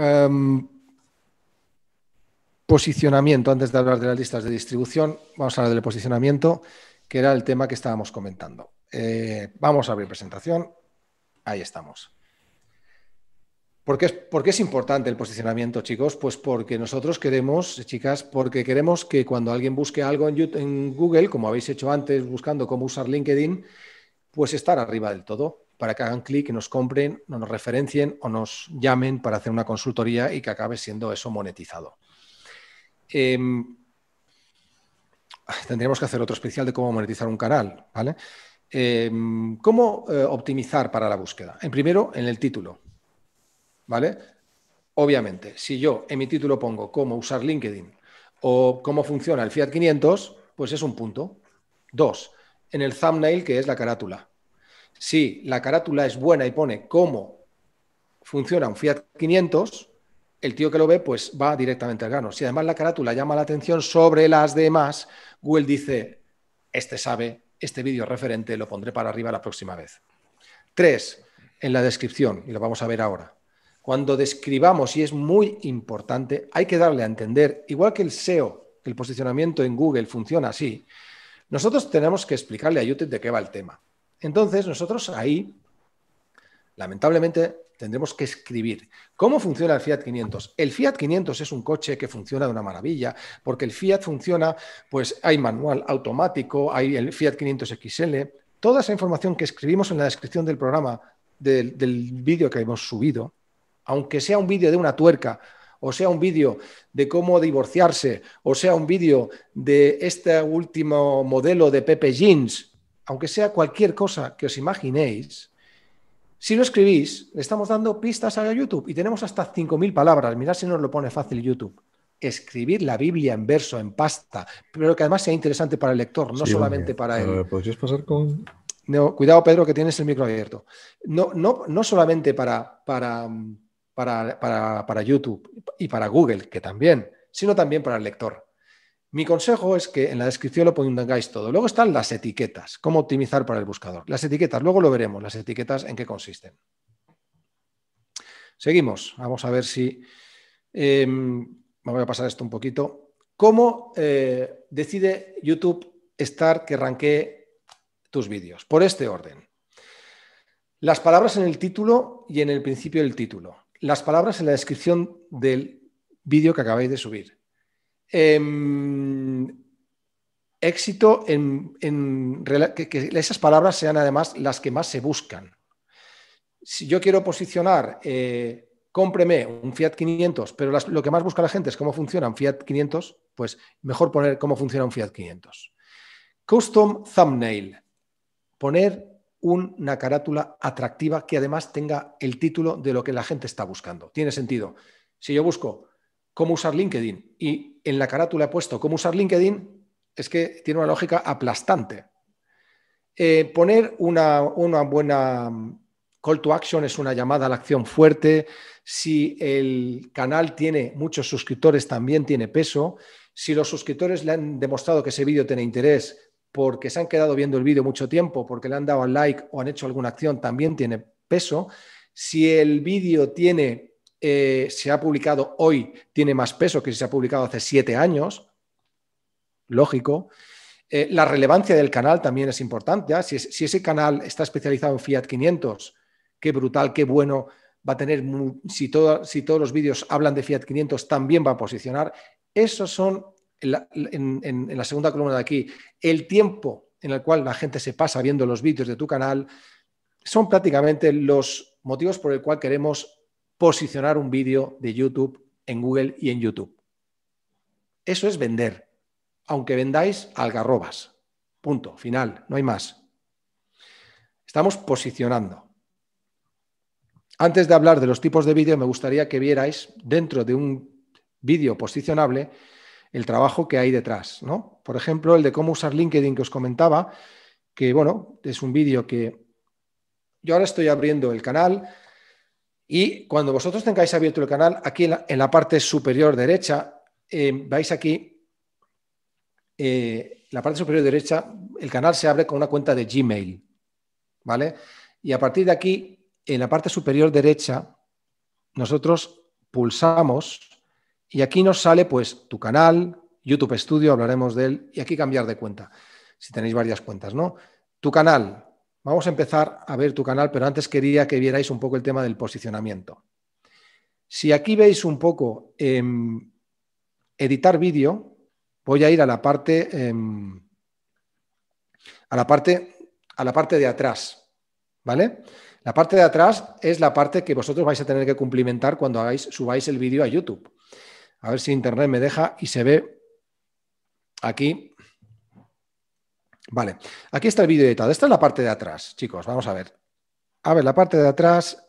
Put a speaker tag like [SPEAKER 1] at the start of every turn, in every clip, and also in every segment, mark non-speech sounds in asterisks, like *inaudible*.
[SPEAKER 1] em, posicionamiento, antes de hablar de las listas de distribución, vamos a hablar del posicionamiento, que era el tema que estábamos comentando. Eh, vamos a abrir presentación. Ahí estamos. ¿Por qué, es, importante el posicionamiento, chicos? Pues porque nosotros queremos, chicas, porque queremos que cuando alguien busque algo en Google, como habéis hecho antes buscando cómo usar LinkedIn, pues estar arriba del todo para que hagan clic y nos compren, o nos referencien o nos llamen para hacer una consultoría y que acabe siendo eso monetizado. Em, tendríamos que hacer otro especial de cómo monetizar un canal, ¿vale? Em, ¿Cómo eh, optimizar para la búsqueda? En primero, en el título, ¿vale? Obviamente, si yo en mi título pongo cómo usar LinkedIn o cómo funciona el Fiat 500, pues es un punto. Dos, en el thumbnail, que es la carátula. Si la carátula es buena y pone cómo funciona un Fiat 500, el tío que lo ve pues va directamente al grano. Si además la carátula llama la atención sobre las demás, Google dice, este sabe, este vídeo referente lo pondré para arriba la próxima vez. Tres, en la descripción, y lo vamos a ver ahora. Cuando describamos, y es muy importante, hay que darle a entender, igual que el SEO, el posicionamiento en Google funciona así, nosotros tenemos que explicarle a YouTube de qué va el tema. Entonces, nosotros ahí, lamentablemente, tendremos que escribir cómo funciona el Fiat 500. El Fiat 500 es un coche que funciona de una maravilla, porque el Fiat funciona, pues hay manual automático, hay el Fiat 500 XL. Toda esa información que escribimos en la descripción del programa, del, del vídeo que hemos subido, aunque sea un vídeo de una tuerca, o sea un vídeo de cómo divorciarse, o sea un vídeo de este último modelo de Pepe Jeans, aunque sea cualquier cosa que os imaginéis, si lo escribís, le estamos dando pistas a YouTube y tenemos hasta 5.000 palabras. Mirad si nos lo pone fácil YouTube. Escribir la Biblia en verso, en pasta, pero que además sea interesante para el lector, no solamente para él.
[SPEAKER 2] ¿Podrías pasar con...?
[SPEAKER 1] No, cuidado, Pedro, que tienes el micro abierto. No, no, no solamente para, para, para, para YouTube y para Google, que también, sino también para el lector. Mi consejo es que en la descripción lo pongáis todo. Luego están las etiquetas, cómo optimizar para el buscador. Las etiquetas, luego lo veremos, las etiquetas en qué consisten. Seguimos, vamos a ver si... Em, me voy a pasar esto un poquito. ¿Cómo eh, decide YouTube estar que ranquee tus vídeos? Por este orden. Las palabras en el título y en el principio del título. Las palabras en la descripción del vídeo que acabáis de subir Em, éxito en, que, esas palabras sean además las que más se buscan. Si yo quiero posicionar, eh, cómpreme un Fiat 500, pero lo que más busca la gente es cómo funciona un Fiat 500, pues mejor poner cómo funciona un Fiat 500. Custom thumbnail, poner una carátula atractiva que además tenga el título de lo que la gente está buscando. Tiene sentido. Si yo busco cómo usar LinkedIn y en la carátula he puesto cómo usar LinkedIn, es que tiene una lógica aplastante. Eh, poner una, buena call to action es una llamada a la acción fuerte. Si el canal tiene muchos suscriptores, también tiene peso. Si los suscriptores le han demostrado que ese vídeo tiene interés porque se han quedado viendo el vídeo mucho tiempo, porque le han dado al like o han hecho alguna acción, también tiene peso. Si el vídeo tiene eh, se ha publicado hoy tiene más peso que si se ha publicado hace siete años, lógico. Eh, la relevancia del canal también es importante. ¿ah? Si, ese canal está especializado en Fiat 500, qué brutal, qué bueno va a tener. Si, si todos los vídeos hablan de Fiat 500, también va a posicionar. Esos son, en la segunda columna de aquí, el tiempo en el cual la gente se pasa viendo los vídeos de tu canal, son prácticamente los motivos por el cual queremos posicionar un vídeo de YouTube en Google y en YouTube. Eso es vender, aunque vendáis algarrobas. Punto, final, no hay más. Estamos posicionando. Antes de hablar de los tipos de vídeo, me gustaría que vierais dentro de un vídeo posicionable el trabajo que hay detrás. ¿no? Por ejemplo, el de cómo usar LinkedIn que os comentaba, que bueno, es un vídeo que yo ahora estoy abriendo el canal, y cuando vosotros tengáis abierto el canal, aquí en la, parte superior derecha, eh, vais aquí, eh, la parte superior derecha, el canal se abre con una cuenta de Gmail, ¿vale? Y a partir de aquí, en la parte superior derecha, nosotros pulsamos y aquí nos sale pues tu canal, YouTube Studio, hablaremos de él, y aquí cambiar de cuenta, si tenéis varias cuentas, ¿no? Tu canal, vamos a empezar a ver tu canal, pero antes quería que vierais un poco el tema del posicionamiento. Si aquí veis un poco em, editar vídeo, voy a ir a la parte, em, a la parte, a la parte de atrás, ¿vale? La parte de atrás es la parte que vosotros vais a tener que cumplimentar cuando hagáis, subáis el vídeo a YouTube. A ver si Internet me deja y se ve aquí. Vale, aquí está el vídeo editado. Esta es la parte de atrás, chicos, vamos a ver. A ver, la parte de atrás.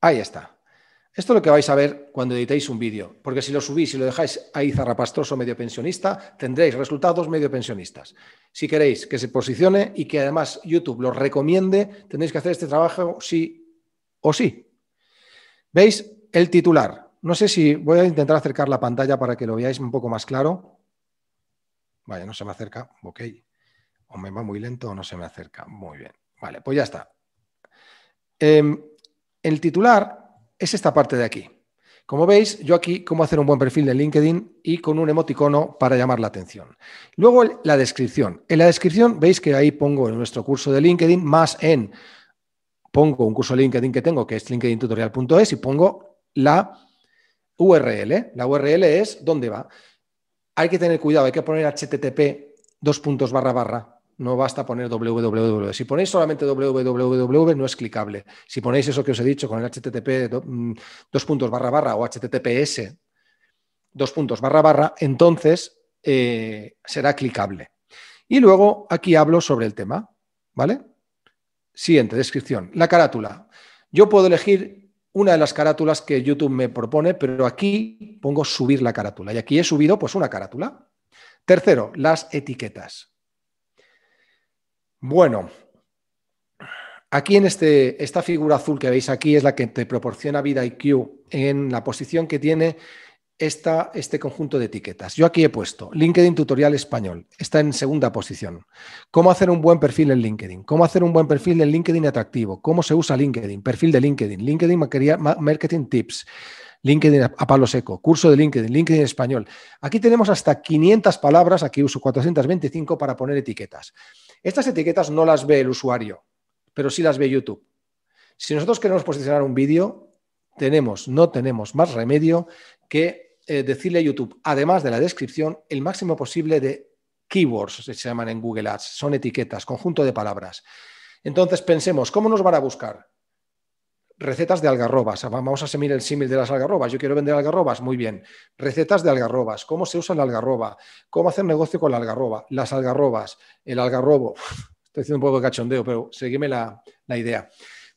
[SPEAKER 1] Ahí está. Esto es lo que vais a ver cuando editéis un vídeo, porque si lo subís y lo dejáis ahí zarrapastroso medio pensionista, tendréis resultados medio pensionistas. Si queréis que se posicione y que además YouTube lo recomiende, tendréis que hacer este trabajo sí o sí. ¿Veis? El titular. No sé si voy a intentar acercar la pantalla para que lo veáis un poco más claro. Vaya, no se me acerca. Ok. O me va muy lento o no se me acerca. Muy bien. Vale, pues ya está. Em, el titular es esta parte de aquí. Como veis, yo aquí cómo hacer un buen perfil de LinkedIn y con un emoticono para llamar la atención. Luego la descripción. En la descripción veis que ahí pongo en nuestro curso de LinkedIn más en pongo un curso de LinkedIn que tengo que es linkedintutorial.es y pongo la URL. La URL es dónde va. Hay que tener cuidado, hay que poner http dos puntos barra barra no basta poner www. Si ponéis solamente www no es clicable. Si ponéis eso que os he dicho con el http mm, dos puntos barra barra o https dos puntos barra barra, entonces eh, será clicable. Y luego aquí hablo sobre el tema, ¿vale? Siguiente, descripción. La carátula. Yo puedo elegir una de las carátulas que YouTube me propone, pero aquí pongo subir la carátula. Y aquí he subido pues una carátula. Tercero, las etiquetas. Bueno, aquí en este, esta figura azul que veis aquí es la que te proporciona vida IQ en la posición que tiene esta, este conjunto de etiquetas. Yo aquí he puesto LinkedIn Tutorial Español, está en segunda posición. ¿Cómo hacer un buen perfil en LinkedIn? ¿Cómo hacer un buen perfil en LinkedIn atractivo? ¿Cómo se usa LinkedIn? Perfil de LinkedIn, LinkedIn Marketing Tips. LinkedIn a palo seco, curso de LinkedIn, LinkedIn español. Aquí tenemos hasta 500 palabras, aquí uso 425 para poner etiquetas. Estas etiquetas no las ve el usuario, pero sí las ve YouTube. Si nosotros queremos posicionar un vídeo, tenemos, no tenemos más remedio que eh, decirle a YouTube, además de la descripción, el máximo posible de keywords, se llaman en Google Ads, son etiquetas, conjunto de palabras. Entonces pensemos, ¿cómo nos van a buscar? Recetas de algarrobas. Vamos a semir el símil de las algarrobas. Yo quiero vender algarrobas. Muy bien. Recetas de algarrobas. ¿Cómo se usa la algarroba? ¿Cómo hacer negocio con la algarroba? Las algarrobas. El algarrobo. Estoy haciendo un poco de cachondeo, pero seguime la, la idea.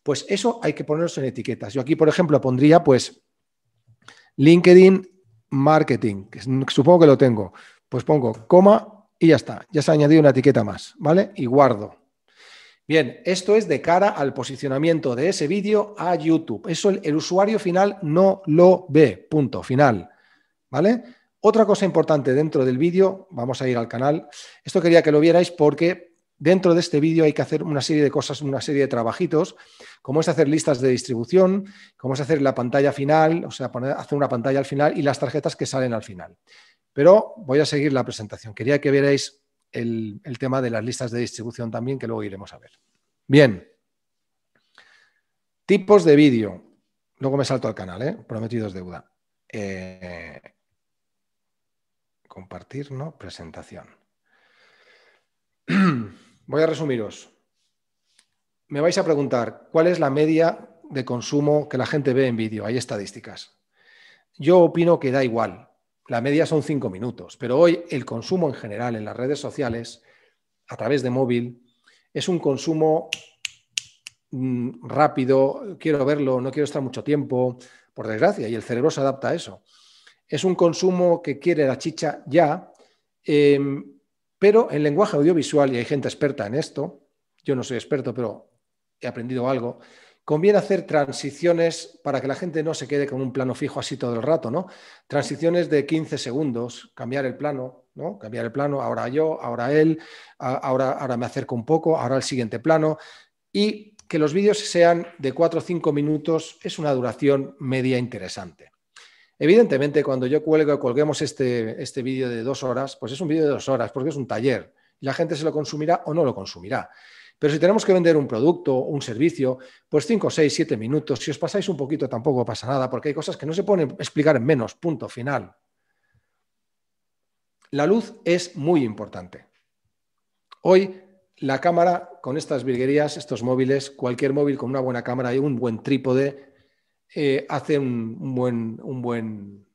[SPEAKER 1] Pues eso hay que ponerlo en etiquetas. Yo aquí, por ejemplo, pondría pues LinkedIn Marketing, que supongo que lo tengo. Pues pongo coma y ya está. Ya se ha añadido una etiqueta más, ¿vale? Y guardo. Bien, esto es de cara al posicionamiento de ese vídeo a YouTube. Eso el, usuario final no lo ve. Punto, final. ¿Vale? Otra cosa importante dentro del vídeo, vamos a ir al canal. Esto quería que lo vierais porque dentro de este vídeo hay que hacer una serie de cosas, una serie de trabajitos, como es hacer listas de distribución, como es hacer la pantalla final, o sea, hacer una pantalla al final y las tarjetas que salen al final. Pero voy a seguir la presentación. Quería que vierais el, tema de las listas de distribución también, que luego iremos a ver. Bien. Tipos de vídeo. Luego me salto al canal, ¿eh? Prometidos deuda. Eh, compartir, ¿no? Presentación. *clears throat* Voy a resumiros. Me vais a preguntar, ¿cuál es la media de consumo que la gente ve en vídeo? Hay estadísticas. Yo opino que da igual. La media son cinco minutos, pero hoy el consumo en general en las redes sociales, a través de móvil, es un consumo mm, rápido, quiero verlo, no quiero estar mucho tiempo, por desgracia, y el cerebro se adapta a eso. Es un consumo que quiere la chicha ya, em, pero en lenguaje audiovisual, y hay gente experta en esto, yo no soy experto, pero he aprendido algo, conviene hacer transiciones para que la gente no se quede con un plano fijo así todo el rato, ¿no? Transiciones de 15 segundos, cambiar el plano, ¿no? Cambiar el plano, ahora yo, ahora él, ahora, ahora me acerco un poco, ahora el siguiente plano. Y que los vídeos sean de 4 o 5 minutos es una duración media interesante. Evidentemente, cuando yo cuelgo, colguemos este, este vídeo de dos horas, pues es un vídeo de dos horas, porque es un taller. Y la gente se lo consumirá o no lo consumirá. Pero si tenemos que vender un producto, un servicio, pues 5, 6, 7 minutos. Si os pasáis un poquito tampoco pasa nada, porque hay cosas que no se pueden explicar en menos, punto final. La luz es muy importante. Hoy la cámara con estas virguerías, estos móviles, cualquier móvil con una buena cámara y un buen trípode, eh, hace un, buen, un, buen,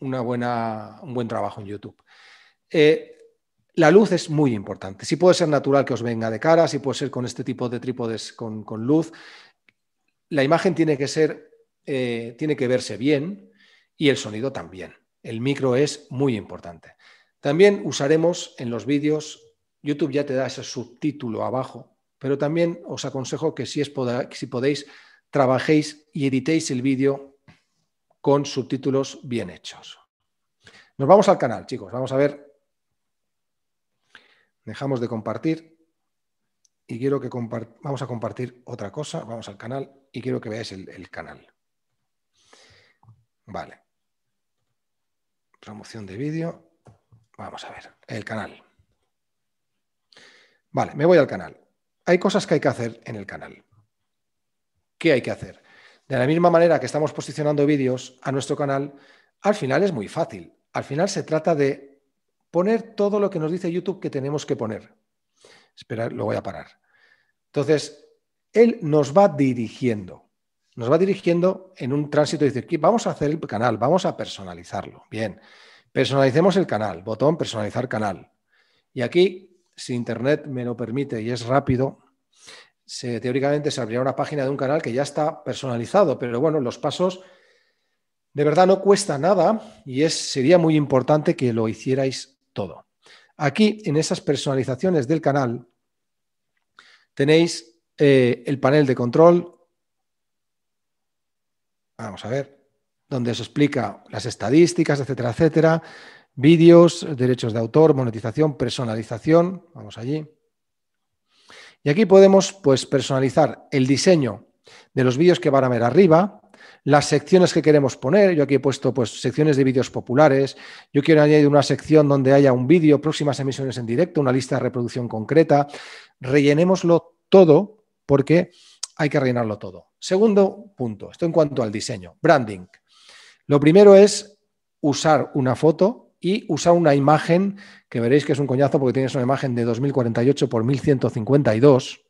[SPEAKER 1] una buena, un buen trabajo en YouTube. Eh, la luz es muy importante. Si puede ser natural que os venga de cara, si puede ser con este tipo de trípodes con, luz. La imagen tiene que ser, eh, tiene que verse bien y el sonido también. El micro es muy importante. También usaremos en los vídeos, YouTube ya te da ese subtítulo abajo, pero también os aconsejo que si, es, si podéis, trabajéis y editéis el vídeo con subtítulos bien hechos. Nos vamos al canal, chicos. Vamos a ver Dejamos de compartir y quiero que vamos a compartir otra cosa. Vamos al canal y quiero que veáis el, canal. Vale. Promoción de vídeo. Vamos a ver, el canal. Vale, me voy al canal. Hay cosas que hay que hacer en el canal. ¿Qué hay que hacer? De la misma manera que estamos posicionando vídeos a nuestro canal, al final es muy fácil. Al final se trata de poner todo lo que nos dice YouTube que tenemos que poner. Espera, lo voy a parar. Entonces, él nos va dirigiendo. Nos va dirigiendo en un tránsito y dice, vamos a hacer el canal, vamos a personalizarlo. Bien, personalicemos el canal, botón personalizar canal. Y aquí, si Internet me lo permite y es rápido, se, teóricamente se abrirá una página de un canal que ya está personalizado, pero bueno, los pasos de verdad no cuesta nada y es, sería muy importante que lo hicierais todo. Aquí, en esas personalizaciones del canal, tenéis eh, el panel de control. Vamos a ver, donde os explica las estadísticas, etcétera, etcétera. Vídeos, derechos de autor, monetización, personalización. Vamos allí. Y aquí podemos pues, personalizar el diseño de los vídeos que van a ver arriba, las secciones que queremos poner. Yo aquí he puesto pues, secciones de vídeos populares. Yo quiero añadir una sección donde haya un vídeo, próximas emisiones en directo, una lista de reproducción concreta. Rellenémoslo todo porque hay que rellenarlo todo. Segundo punto, esto en cuanto al diseño, branding. Lo primero es usar una foto y usar una imagen, que veréis que es un coñazo porque tienes una imagen de 2048 por 1152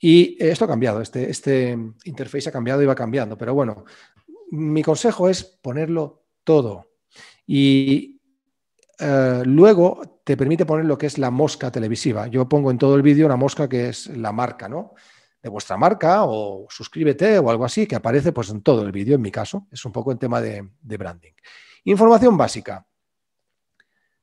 [SPEAKER 1] y esto ha cambiado, este, este interface ha cambiado y va cambiando, pero bueno, mi consejo es ponerlo todo. Y eh, luego te permite poner lo que es la mosca televisiva. Yo pongo en todo el vídeo una mosca que es la marca, ¿no? De vuestra marca o suscríbete o algo así, que aparece pues en todo el vídeo, en mi caso. Es un poco en tema de branding. Información básica.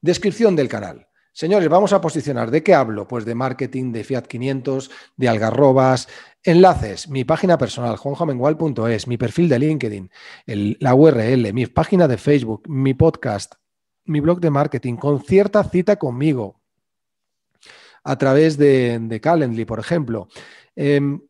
[SPEAKER 1] Descripción del canal. Señores, vamos a posicionar. ¿De qué hablo? Pues de marketing, de Fiat 500, de algarrobas. Enlaces, mi página personal, juanjomengual.es, mi perfil de LinkedIn, la URL, mi página de Facebook, mi podcast, mi blog de marketing, con cierta cita conmigo, a través de, Calendly, por ejemplo. Em,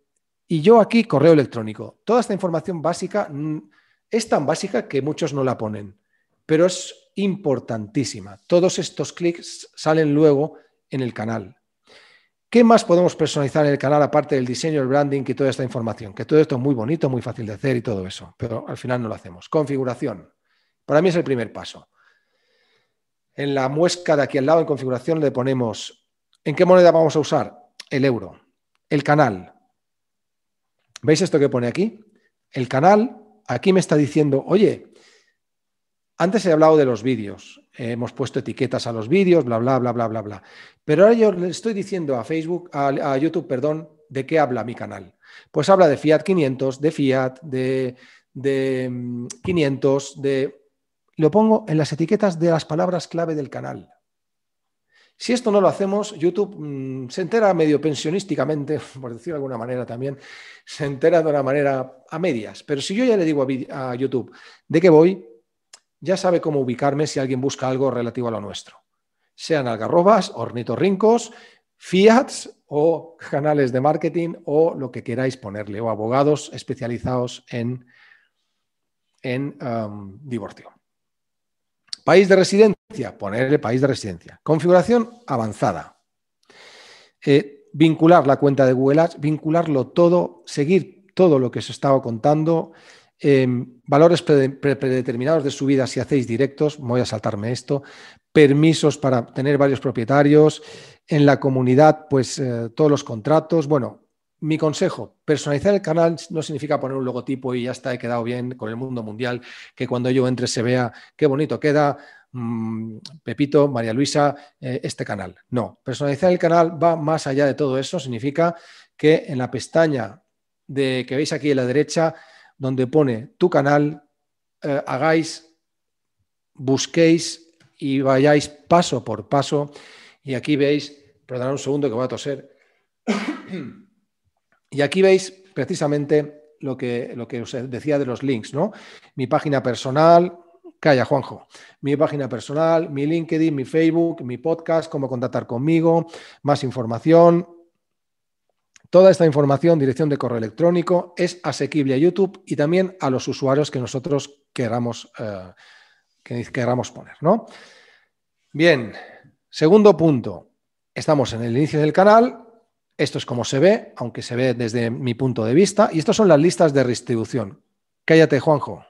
[SPEAKER 1] y yo aquí, correo electrónico. Toda esta información básica mm, es tan básica que muchos no la ponen, pero es importantísima. Todos estos clics salen luego en el canal. ¿Qué más podemos personalizar en el canal aparte del diseño, el branding y toda esta información? Que todo esto es muy bonito, muy fácil de hacer y todo eso, pero al final no lo hacemos. Configuración. Para mí es el primer paso. En la muesca de aquí al lado, en configuración, le ponemos ¿en qué moneda vamos a usar? El euro. El canal. ¿Veis esto que pone aquí? El canal, aquí me está diciendo, oye, antes he hablado de los vídeos, hemos puesto etiquetas a los vídeos, bla, bla, bla, bla, bla, bla. Pero ahora yo le estoy diciendo a Facebook, a, YouTube, perdón, de qué habla mi canal. Pues habla de Fiat 500, de Fiat, de, 500, mm, de... Lo pongo en las etiquetas de las palabras clave del canal. Si esto no lo hacemos, YouTube mm, se entera medio pensionísticamente, *laughs* por decirlo de alguna manera también, se entera de una manera a medias. Pero si yo ya le digo a YouTube de qué voy, ya sabe cómo ubicarme si alguien busca algo relativo a lo nuestro. Sean algarrobas, ornitorrincos, fiats o canales de marketing o lo que queráis ponerle, o abogados especializados en, en um, divorcio. País de residencia, ponerle país de residencia. Configuración avanzada. Eh, vincular la cuenta de Google Ads, vincularlo todo, seguir todo lo que os he estado contando, em, valores predeterminados de subida si hacéis directos, voy a saltarme esto, permisos para tener varios propietarios, en la comunidad, pues eh, todos los contratos. Bueno, mi consejo, personalizar el canal no significa poner un logotipo y ya está, he quedado bien con el mundo mundial, que cuando yo entre se vea qué bonito queda, mm, Pepito, María Luisa, eh, este canal. No, personalizar el canal va más allá de todo eso, significa que en la pestaña de, que veis aquí a la derecha, donde pone tu canal, eh, hagáis, busquéis y vayáis paso por paso. Y aquí veis, perdonad un segundo que voy a toser. *clears throat* Y aquí veis precisamente lo que, lo que os decía de los links, ¿no? Mi página personal, calla Juanjo, mi página personal, mi LinkedIn, mi Facebook, mi podcast, cómo contactar conmigo, más información. Toda esta información, dirección de correo electrónico, es asequible a YouTube y también a los usuarios que nosotros queramos, eh, que queramos poner, ¿no? Bien, segundo punto. Estamos en el inicio del canal, esto es como se ve, aunque se ve desde mi punto de vista. Y estas son las listas de distribución. Cállate, Juanjo.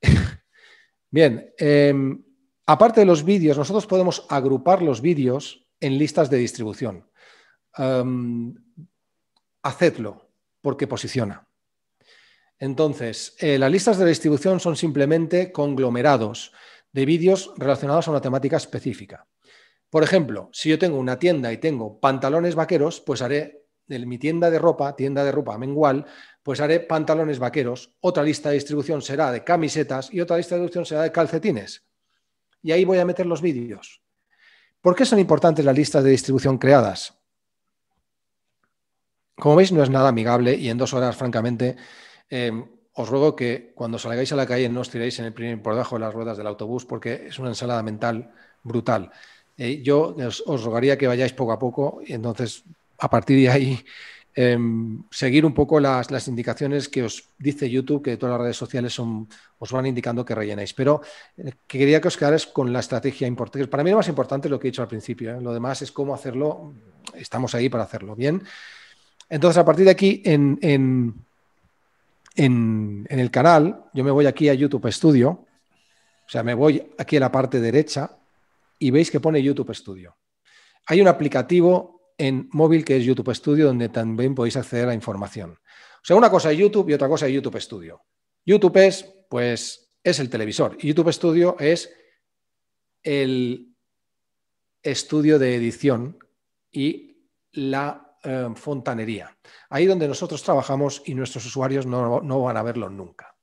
[SPEAKER 1] *laughs* Bien, em, aparte de los vídeos, nosotros podemos agrupar los vídeos en listas de distribución. Em, hacedlo, porque posiciona. Entonces, eh, las listas de distribución son simplemente conglomerados de vídeos relacionados a una temática específica. Por ejemplo, si yo tengo una tienda y tengo pantalones vaqueros, pues haré en mi tienda de ropa, tienda de ropa mengual, pues haré pantalones vaqueros. Otra lista de distribución será de camisetas y otra lista de distribución será de calcetines. Y ahí voy a meter los vídeos. ¿Por qué son importantes las listas de distribución creadas? Como veis, no es nada amigable y en dos horas, francamente, eh, os ruego que cuando salgáis a la calle no os tiréis en el primer, por debajo de las ruedas del autobús porque es una ensalada mental brutal. Eh, yo os, rogaría que vayáis poco a poco y entonces a partir de ahí em, seguir un poco las, indicaciones que os dice YouTube, que todas las redes sociales son, os van indicando que rellenéis. Pero eh, quería que os quedarais con la estrategia importante. Para mí lo más importante es lo que he dicho al principio. ¿eh? Lo demás es cómo hacerlo. Estamos ahí para hacerlo bien. Entonces, a partir de aquí, en, en, en el canal, yo me voy aquí a YouTube Studio. O sea, me voy aquí a la parte derecha y veis que pone YouTube Studio. Hay un aplicativo en móvil que es YouTube Studio donde también podéis acceder a información. O sea, una cosa es YouTube y otra cosa es YouTube Studio. YouTube es, pues, es el televisor y YouTube Studio es el estudio de edición y la eh, fontanería. Ahí donde nosotros trabajamos y nuestros usuarios no, no van a verlo nunca.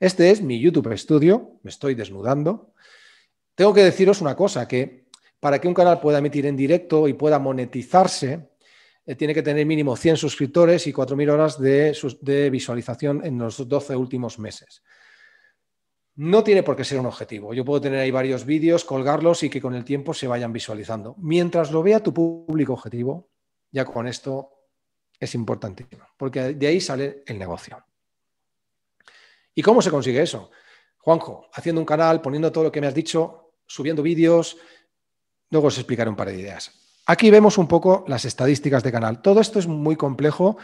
[SPEAKER 1] Este es mi YouTube Studio, me estoy desnudando. Tengo que deciros una cosa, que para que un canal pueda emitir en directo y pueda monetizarse, eh, tiene que tener mínimo 100 suscriptores y 4.000 horas de, de visualización en los 12 últimos meses. No tiene por qué ser un objetivo. Yo puedo tener ahí varios vídeos, colgarlos y que con el tiempo se vayan visualizando. Mientras lo vea tu público objetivo, ya con esto es importantísimo, porque de ahí sale el negocio. ¿Y cómo se consigue eso? Juanjo, haciendo un canal, poniendo todo lo que me has dicho, subiendo vídeos. Luego os explicaré un par de ideas. Aquí vemos un poco las estadísticas de canal. Todo esto es muy complejo.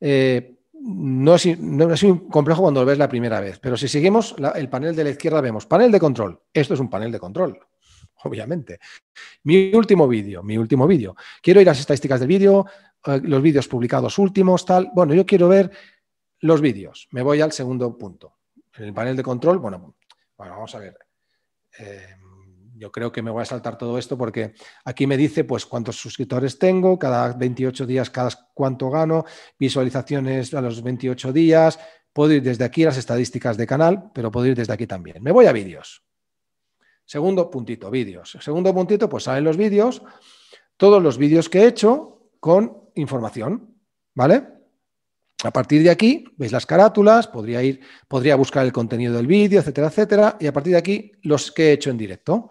[SPEAKER 1] Eh, no, es, no, es, complejo cuando lo ves la primera vez, pero si seguimos el panel de la izquierda vemos panel de control. Esto es un panel de control, *laughs* obviamente. Mi último vídeo, mi último vídeo. Quiero ir a las estadísticas del vídeo, eh, los vídeos publicados últimos, tal. Bueno, yo quiero ver los vídeos. Me voy al segundo punto. En el panel de control, bueno, bueno vamos a ver. Eh, yo creo que me voy a saltar todo esto porque aquí me dice pues cuántos suscriptores tengo, cada 28 días cada cuánto gano, visualizaciones a los 28 días, puedo ir desde aquí a las estadísticas de canal, pero puedo ir desde aquí también. Me voy a vídeos. Segundo puntito, vídeos. Segundo puntito, pues salen los vídeos, todos los vídeos que he hecho con información, ¿vale? A partir de aquí, veis las carátulas, podría ir, podría buscar el contenido del vídeo, etcétera, etcétera, y a partir de aquí los que he hecho en directo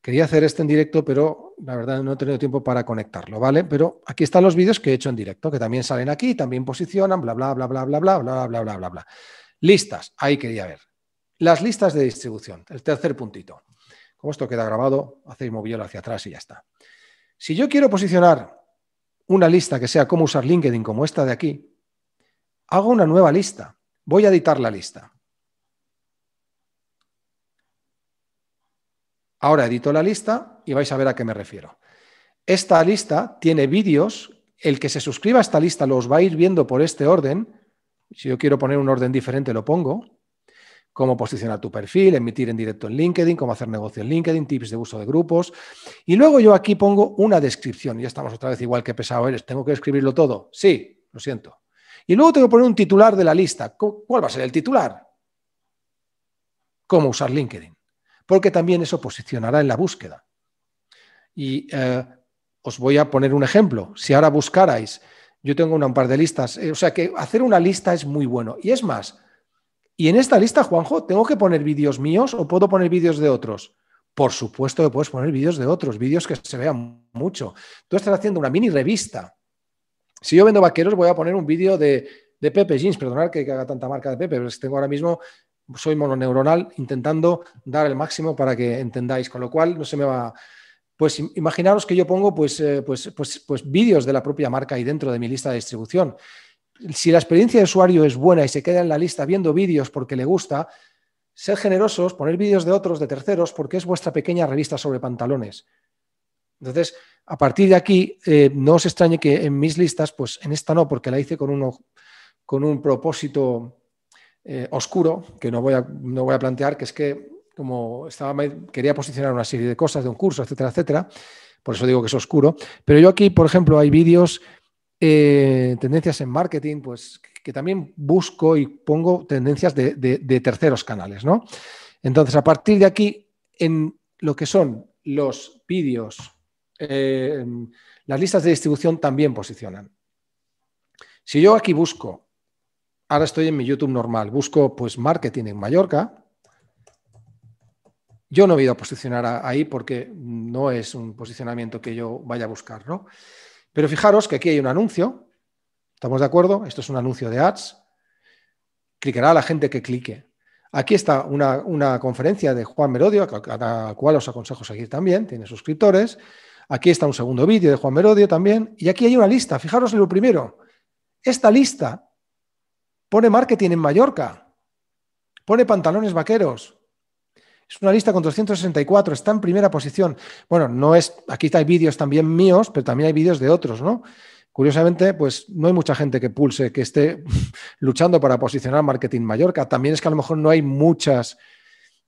[SPEAKER 1] Quería hacer este en directo, pero la verdad no he tenido tiempo para conectarlo, ¿vale? Pero aquí están los vídeos que he hecho en directo, que también salen aquí, también posicionan, bla, bla, bla, bla, bla, bla, bla, bla, bla, bla, bla. Listas, ahí quería ver. Las listas de distribución, el tercer puntito. Como esto queda grabado, hacéis movillo hacia atrás y ya está. Si yo quiero posicionar una lista que sea cómo usar LinkedIn como esta de aquí, hago una nueva lista. Voy a editar la lista. Ahora edito la lista y vais a ver a qué me refiero. Esta lista tiene vídeos. El que se suscriba a esta lista los va a ir viendo por este orden. Si yo quiero poner un orden diferente, lo pongo. Cómo posicionar tu perfil, emitir en directo en LinkedIn, cómo hacer negocio en LinkedIn, tips de uso de grupos. Y luego yo aquí pongo una descripción. Ya estamos otra vez igual que pesado eres. ¿Tengo que escribirlo todo? Sí, lo siento. Y luego tengo que poner un titular de la lista. ¿Cuál va a ser el titular? ¿Cómo usar LinkedIn? porque también eso posicionará en la búsqueda. Y eh, os voy a poner un ejemplo. Si ahora buscarais, yo tengo un par de listas, eh, o sea que hacer una lista es muy bueno. Y es más, y en esta lista, Juanjo, ¿tengo que poner vídeos míos o puedo poner vídeos de otros? Por supuesto que puedes poner vídeos de otros, vídeos que se vean mucho. Tú estás haciendo una mini revista. Si yo vendo vaqueros, voy a poner un vídeo de, de Pepe Jeans, perdonad que haga tanta marca de Pepe, pero tengo ahora mismo soy mononeuronal intentando dar el máximo para que entendáis, con lo cual no se me va... Pues imaginaros que yo pongo pues, eh, pues, pues, pues vídeos de la propia marca ahí dentro de mi lista de distribución. Si la experiencia de usuario es buena y se queda en la lista viendo vídeos porque le gusta, ser generosos, poner vídeos de otros, de terceros, porque es vuestra pequeña revista sobre pantalones. Entonces, a partir de aquí, eh, no os extrañe que en mis listas, pues en esta no, porque la hice con, uno, con un propósito eh, oscuro, que no voy, a, no voy a plantear, que es que como estaba, quería posicionar una serie de cosas de un curso, etcétera, etcétera, por eso digo que es oscuro, pero yo aquí, por ejemplo, hay vídeos, eh, tendencias en marketing, pues que también busco y pongo tendencias de, terceros canales, ¿no? Entonces, a partir de aquí, en lo que son los vídeos, eh, las listas de distribución también posicionan. Si yo aquí busco ahora estoy en mi YouTube normal, busco pues marketing en Mallorca. Yo no he ido a posicionar ahí porque no es un posicionamiento que yo vaya a buscar, ¿no? Pero fijaros que aquí hay un anuncio, ¿estamos de acuerdo? Esto es un anuncio de ads. Clicará la gente que clique. Aquí está una, conferencia de Juan Merodio, a la cual os aconsejo seguir también, tiene suscriptores. Aquí está un segundo vídeo de Juan Merodio también. Y aquí hay una lista, fijaros en lo primero. Esta lista Pone marketing en Mallorca. Pone pantalones vaqueros. Es una lista con 264, está en primera posición. Bueno, no es, aquí hay vídeos también míos, pero también hay vídeos de otros, ¿no? Curiosamente, pues no hay mucha gente que pulse, que esté *laughs* luchando para posicionar marketing Mallorca. También es que a lo mejor no hay muchas,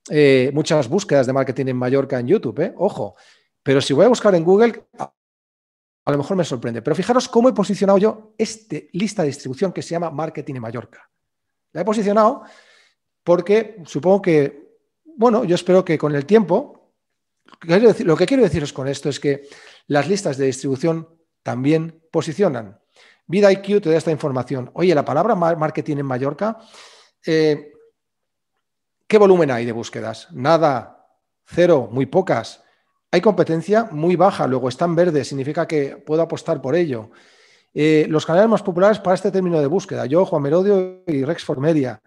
[SPEAKER 1] eh, muchas búsquedas de marketing en Mallorca en YouTube, ¿eh? Ojo. Pero si voy a buscar en Google, a lo mejor me sorprende. Pero fijaros cómo he posicionado yo esta lista de distribución que se llama Marketing en Mallorca. La he posicionado porque supongo que, bueno, yo espero que con el tiempo, lo que quiero deciros con esto es que las listas de distribución también posicionan. VidaIQ te da esta información. Oye, la palabra marketing en Mallorca, eh, ¿qué volumen hay de búsquedas? Nada, cero, muy pocas. Hay competencia muy baja, luego está en verde, significa que puedo apostar por ello. Eh, los canales más populares para este término de búsqueda, yo, Juan Merodio y Rex Media.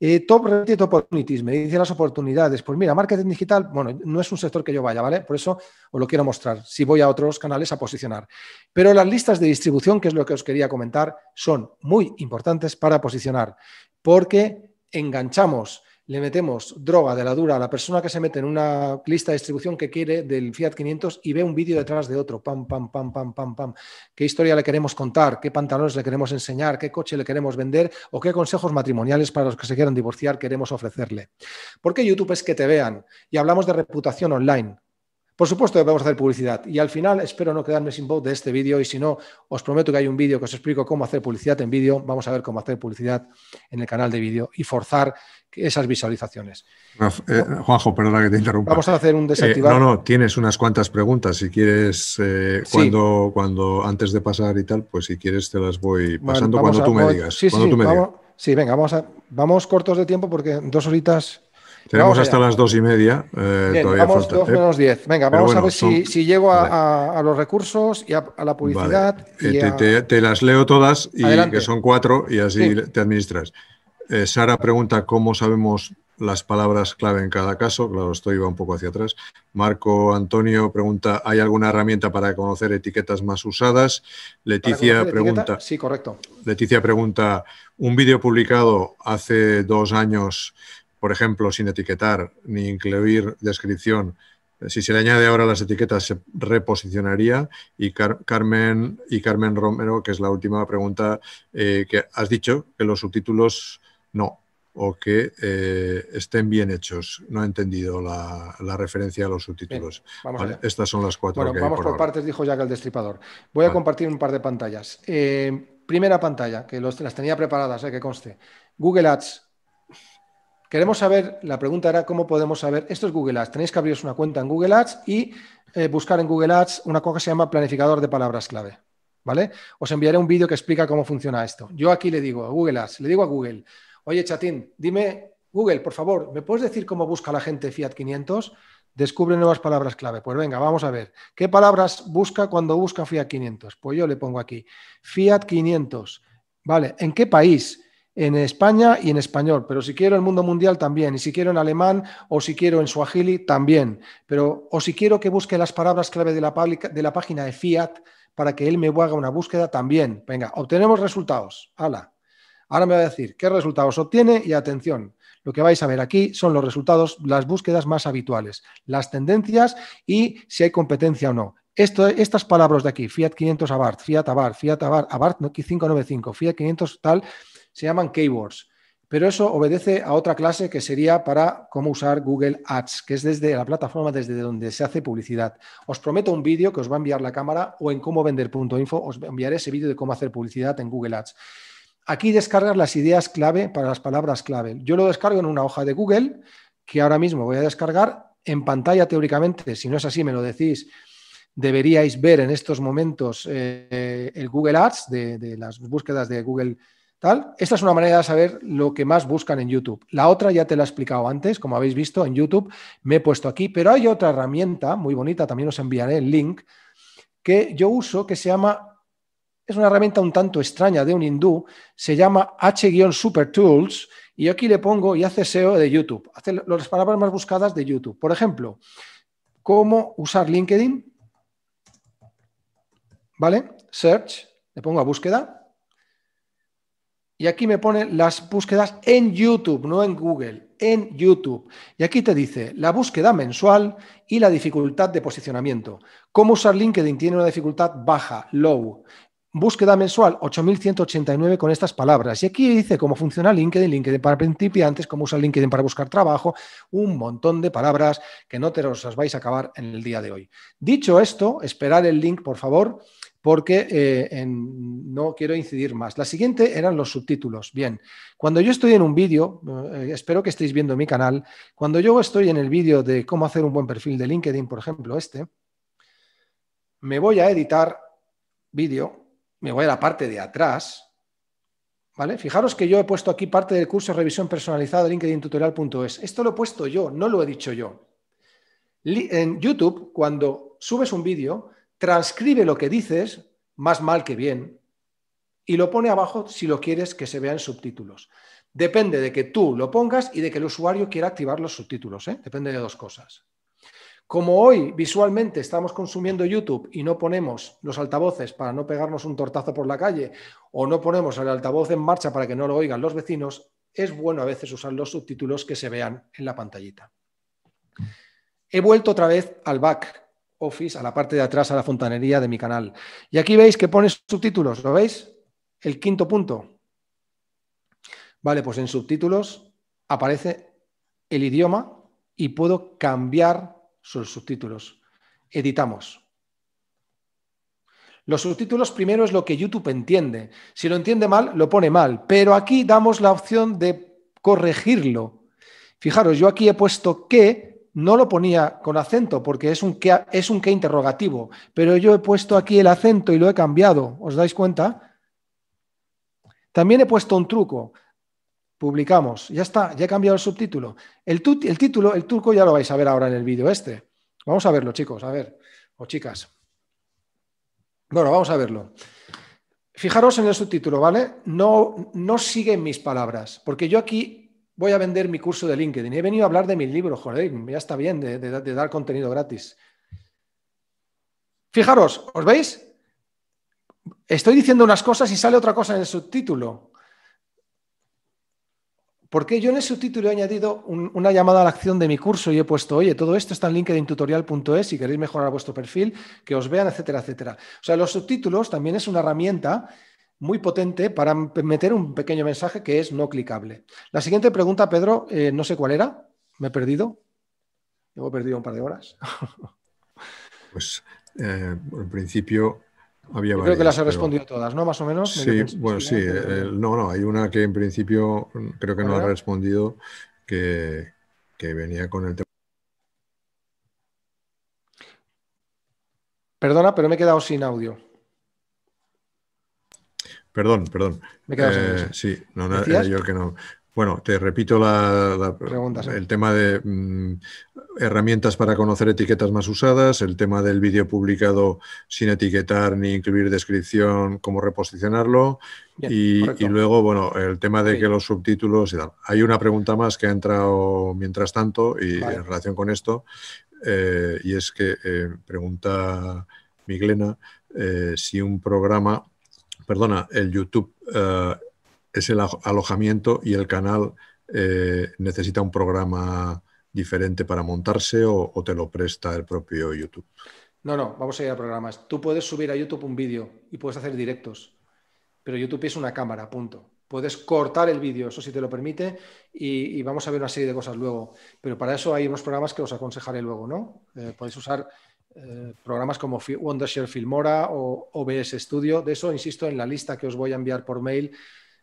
[SPEAKER 1] Eh, top Reddit Opportunities, me dicen las oportunidades. Pues mira, marketing digital, bueno, no es un sector que yo vaya, ¿vale? Por eso os lo quiero mostrar, si voy a otros canales a posicionar. Pero las listas de distribución, que es lo que os quería comentar, son muy importantes para posicionar, porque enganchamos le metemos droga de la dura a la persona que se mete en una lista de distribución que quiere del Fiat 500 y ve un vídeo detrás de otro, pam, pam, pam, pam, pam, pam. ¿Qué historia le queremos contar? ¿Qué pantalones le queremos enseñar? ¿Qué coche le queremos vender? ¿O qué consejos matrimoniales para los que se quieran divorciar queremos ofrecerle? Porque YouTube es que te vean y hablamos de reputación online. Por supuesto que podemos hacer publicidad y al final espero no quedarme sin voz de este vídeo y si no, os prometo que hay un vídeo que os explico cómo hacer publicidad en vídeo. Vamos a ver cómo hacer publicidad en el canal de vídeo y forzar esas visualizaciones.
[SPEAKER 2] Eh, Juanjo, perdona que te interrumpa.
[SPEAKER 1] Vamos a hacer un desactivar.
[SPEAKER 2] Eh, no, no, tienes unas cuantas preguntas. Si quieres, eh, cuando, cuando antes de pasar y tal, pues si quieres te las voy pasando cuando tú me digas.
[SPEAKER 1] Sí, sí, sí, venga, vamos, a, vamos cortos de tiempo porque dos horitas
[SPEAKER 2] Tenemos hasta las dos y media. Eh,
[SPEAKER 1] vamos dos menos diez. Venga, vamos a ver si, llego a, los recursos y a, la publicidad.
[SPEAKER 2] Eh, te, las leo todas y que son cuatro y así te administras. Eh, Sara pregunta cómo sabemos las palabras clave en cada caso. Claro, esto iba un poco hacia atrás. Marco Antonio pregunta, ¿hay alguna herramienta para conocer etiquetas más usadas? Leticia pregunta...
[SPEAKER 1] Sí, correcto.
[SPEAKER 2] Leticia pregunta, un vídeo publicado hace dos años, por ejemplo, sin etiquetar ni incluir descripción, si se le añade ahora las etiquetas, se reposicionaría. Y Carmen, y Carmen Romero, que es la última pregunta, eh, que has dicho que los subtítulos no, o que eh, estén bien hechos. No he entendido la, referencia a los subtítulos. Estas son las cuatro.
[SPEAKER 1] Bueno, vamos por, partes, dijo Jack el Destripador. Voy a compartir un par de pantallas. Eh, primera pantalla, que las tenía preparadas, eh, que conste. Google Ads. Queremos saber, la pregunta era cómo podemos saber, esto es Google Ads, tenéis que abriros una cuenta en Google Ads y buscar en Google Ads una cosa que se llama planificador de palabras clave. ¿Vale? Os enviaré un vídeo que explica cómo funciona esto. Yo aquí le digo a Google Ads, le digo a Google, Oye, chatín, dime, Google, por favor, ¿me puedes decir cómo busca la gente Fiat 500? Descubre nuevas palabras clave. Pues venga, vamos a ver. ¿Qué palabras busca cuando busca Fiat 500? Pues yo le pongo aquí, Fiat 500. Vale, ¿en qué país? En España y en español, pero si quiero el mundo mundial también, y si quiero en alemán o si quiero en suajili también, pero o si quiero que busque las palabras clave de la, de la página de Fiat para que él me haga una búsqueda también. Venga, obtenemos resultados. Hala, Ahora me va a decir qué resultados obtiene y atención, lo que vais a ver aquí son los resultados, las búsquedas más habituales, las tendencias y si hay competencia o no. estas palabras de aquí, Fiat 500 Abarth, Fiat Abarth, Fiat Abarth, Abarth 595, Fiat 500 tal, se llaman keywords. Pero eso obedece a otra clase que sería para cómo usar Google Ads, que es desde la plataforma desde donde se hace publicidad. Os prometo un vídeo que os va a enviar la cámara o en cómo vender.info os enviaré ese vídeo de cómo hacer publicidad en Google Ads. Aquí descargas las ideas clave para las palabras clave. Yo lo descargo en una hoja de Google que ahora mismo voy a descargar en pantalla teóricamente. Si no es así, me lo decís. Deberíais ver en estos momentos eh, el Google Ads de, las búsquedas de Google Esta es una manera de saber lo que más buscan en YouTube. La otra ya te la he explicado antes, como habéis visto en YouTube, me he puesto aquí, pero hay otra herramienta muy bonita, también os enviaré el link, que yo uso que se llama es una herramienta un tanto extraña de un hindú, se llama H-Super Tools y aquí le pongo y hace SEO de YouTube, hace las palabras más buscadas de YouTube. Por ejemplo, cómo usar LinkedIn, ¿vale? Search, le pongo a búsqueda y aquí me pone las búsquedas en YouTube, no en Google, en YouTube. Y aquí te dice la búsqueda mensual y la dificultad de posicionamiento. ¿Cómo usar LinkedIn? Tiene una dificultad baja, low. Búsqueda mensual, 8.189 con estas palabras. Y aquí dice cómo funciona LinkedIn, LinkedIn para principiantes, cómo usar LinkedIn para buscar trabajo, un montón de palabras que no te los vais a acabar en el día de hoy. Dicho esto, esperar el link, por favor, porque eh, no quiero incidir más. La siguiente eran los subtítulos. Bien, cuando yo estoy en un vídeo, eh, espero que estéis viendo mi canal, cuando yo estoy en el vídeo de cómo hacer un buen perfil de LinkedIn, por ejemplo, este, me voy a editar vídeo me voy a la parte de atrás, ¿vale? Fijaros que yo he puesto aquí parte del curso de revisión personalizada de LinkedIn Esto lo he puesto yo, no lo he dicho yo. En YouTube, cuando subes un vídeo, transcribe lo que dices, más mal que bien, y lo pone abajo si lo quieres que se vean subtítulos. Depende de que tú lo pongas y de que el usuario quiera activar los subtítulos. ¿eh? Depende de dos cosas. Como hoy visualmente estamos consumiendo YouTube y no ponemos los altavoces para no pegarnos un tortazo por la calle o no ponemos el altavoz en marcha para que no lo oigan los vecinos, es bueno a veces usar los subtítulos que se vean en la pantallita. He vuelto otra vez al back office, a la parte de atrás, a la fontanería de mi canal. Y aquí veis que pone subtítulos, ¿lo veis? El quinto punto. Vale, pues en subtítulos aparece el idioma y puedo cambiar sus subtítulos. Editamos. Los subtítulos primero es lo que YouTube entiende. Si lo entiende mal, lo pone mal. Pero aquí damos la opción de corregirlo. Fijaros, yo aquí he puesto que, no lo ponía con acento porque es un que, es un interrogativo, pero yo he puesto aquí el acento y lo he cambiado. ¿Os dais cuenta? También he puesto un truco. publicamos, ya está, ya he cambiado el subtítulo. El, el título, el turco ya lo vais a ver ahora en el vídeo este. Vamos a verlo, chicos, a ver, o chicas. Bueno, vamos a verlo. Fijaros en el subtítulo, ¿vale? No, no siguen mis palabras, porque yo aquí voy a vender mi curso de LinkedIn. He venido a hablar de mis libros, joder, ya está bien de, de dar contenido gratis. Fijaros, ¿os veis? Estoy diciendo unas cosas y sale otra cosa en el subtítulo. Porque yo en el subtítulo he añadido una llamada a la acción de mi curso y he puesto, oye, todo esto está en linkedintutorial.es si queréis mejorar vuestro perfil, que os vean, etcétera, etcétera. O sea, los subtítulos también es una herramienta muy potente para meter un pequeño mensaje que es no clicable. La siguiente pregunta, Pedro, eh, no sé cuál era, me he perdido. He perdido un par de horas. *laughs*
[SPEAKER 2] pues eh, en principio había
[SPEAKER 1] creo que las he respondido todas, ¿no? Más o menos.
[SPEAKER 2] Sí, bueno, sí. no, no, hay una que en principio creo que no ha respondido que, venía con el tema.
[SPEAKER 1] Perdona, pero me he quedado sin audio.
[SPEAKER 2] Perdón, perdón. Me. Eh, sí, no, no era yo que no. Bueno, te repito la, el tema de mm, herramientas para conocer etiquetas más usadas, el tema del vídeo publicado sin etiquetar ni incluir descripción, cómo reposicionarlo y, luego, bueno, el tema de que los subtítulos y tal. Hay una pregunta más que ha entrado mientras tanto y en relación con esto eh, y es que eh, pregunta Miglena eh, si un programa, perdona, el YouTube es el alojamiento y el canal eh, necesita un programa diferente para montarse o, te lo presta el propio YouTube?
[SPEAKER 1] No, no, vamos a ir a programas. Tú puedes subir a YouTube un vídeo y puedes hacer directos, pero YouTube es una cámara, punto. Puedes cortar el vídeo, eso sí te lo permite, y, vamos a ver una serie de cosas luego. Pero para eso hay unos programas que os aconsejaré luego, ¿no? Eh, podéis usar eh, programas como Wondershare Filmora o OBS Studio. De eso, insisto, en la lista que os voy a enviar por mail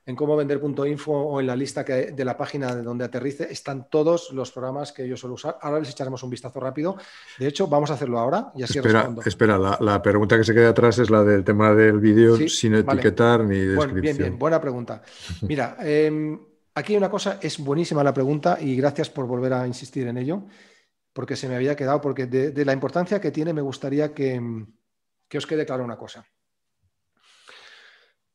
[SPEAKER 1] en cómo vender.info o en la lista que, de la página de donde aterrice están todos los programas que yo suelo usar. Ahora les echaremos un vistazo rápido. De hecho, vamos a hacerlo ahora y así
[SPEAKER 2] espera,
[SPEAKER 1] respondo.
[SPEAKER 2] Espera, la, pregunta que se queda atrás es la del tema del vídeo sin etiquetar ni descripción.
[SPEAKER 1] bien, bien, buena pregunta. *laughs* Mira, em, aquí hay una cosa, es buenísima la pregunta y gracias por volver a insistir en ello, porque se me había quedado, porque de, la importancia que tiene me gustaría que, que os quede claro una cosa.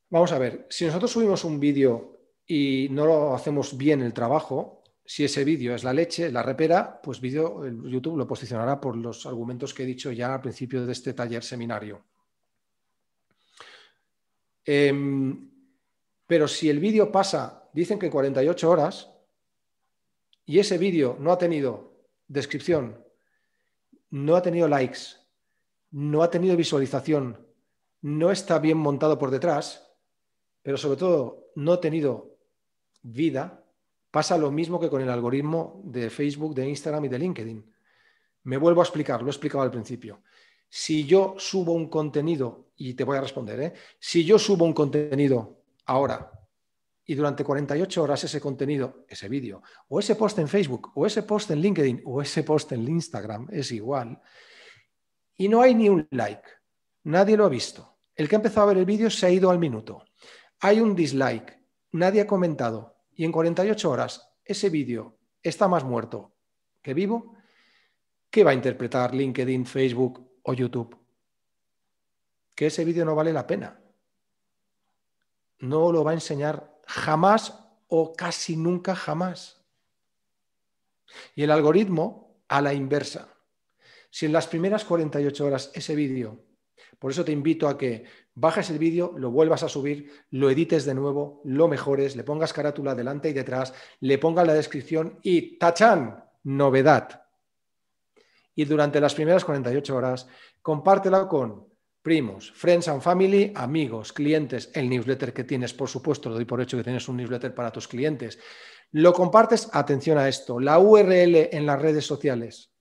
[SPEAKER 1] Vamos a ver, si nosotros subimos un vídeo y no lo hacemos bien el trabajo, si ese vídeo es la leche, la repera, pues vídeo YouTube lo posicionará por los argumentos que he dicho ya al principio de este taller seminario. Em, pero si el vídeo pasa, dicen que 48 horas, y ese vídeo no ha tenido descripción, no ha tenido likes, no ha tenido visualización, no está bien montado por detrás, pero sobre todo no he tenido vida, pasa lo mismo que con el algoritmo de Facebook, de Instagram y de LinkedIn. Me vuelvo a explicar, lo he explicado al principio. Si yo subo un contenido, y te voy a responder, ¿eh? si yo subo un contenido ahora y durante 48 horas ese contenido, ese vídeo, o ese post en Facebook, o ese post en LinkedIn, o ese post en Instagram, es igual, y no hay ni un like, nadie lo ha visto. El que ha empezado a ver el vídeo se ha ido al minuto hay un dislike, nadie ha comentado y en 48 horas ese vídeo está más muerto que vivo, ¿qué va a interpretar LinkedIn, Facebook o YouTube? Que ese vídeo no vale la pena. No lo va a enseñar jamás o casi nunca jamás. Y el algoritmo a la inversa. Si en las primeras 48 horas ese vídeo, por eso te invito a que bajes el vídeo, lo vuelvas a subir, lo edites de nuevo, lo mejores, le pongas carátula delante y detrás, le pongas la descripción y ¡tachán! Novedad. Y durante las primeras 48 horas, compártela con primos, friends and family, amigos, clientes, el newsletter que tienes, por supuesto, lo doy por hecho que tienes un newsletter para tus clientes. Lo compartes, atención a esto, la URL en las redes sociales,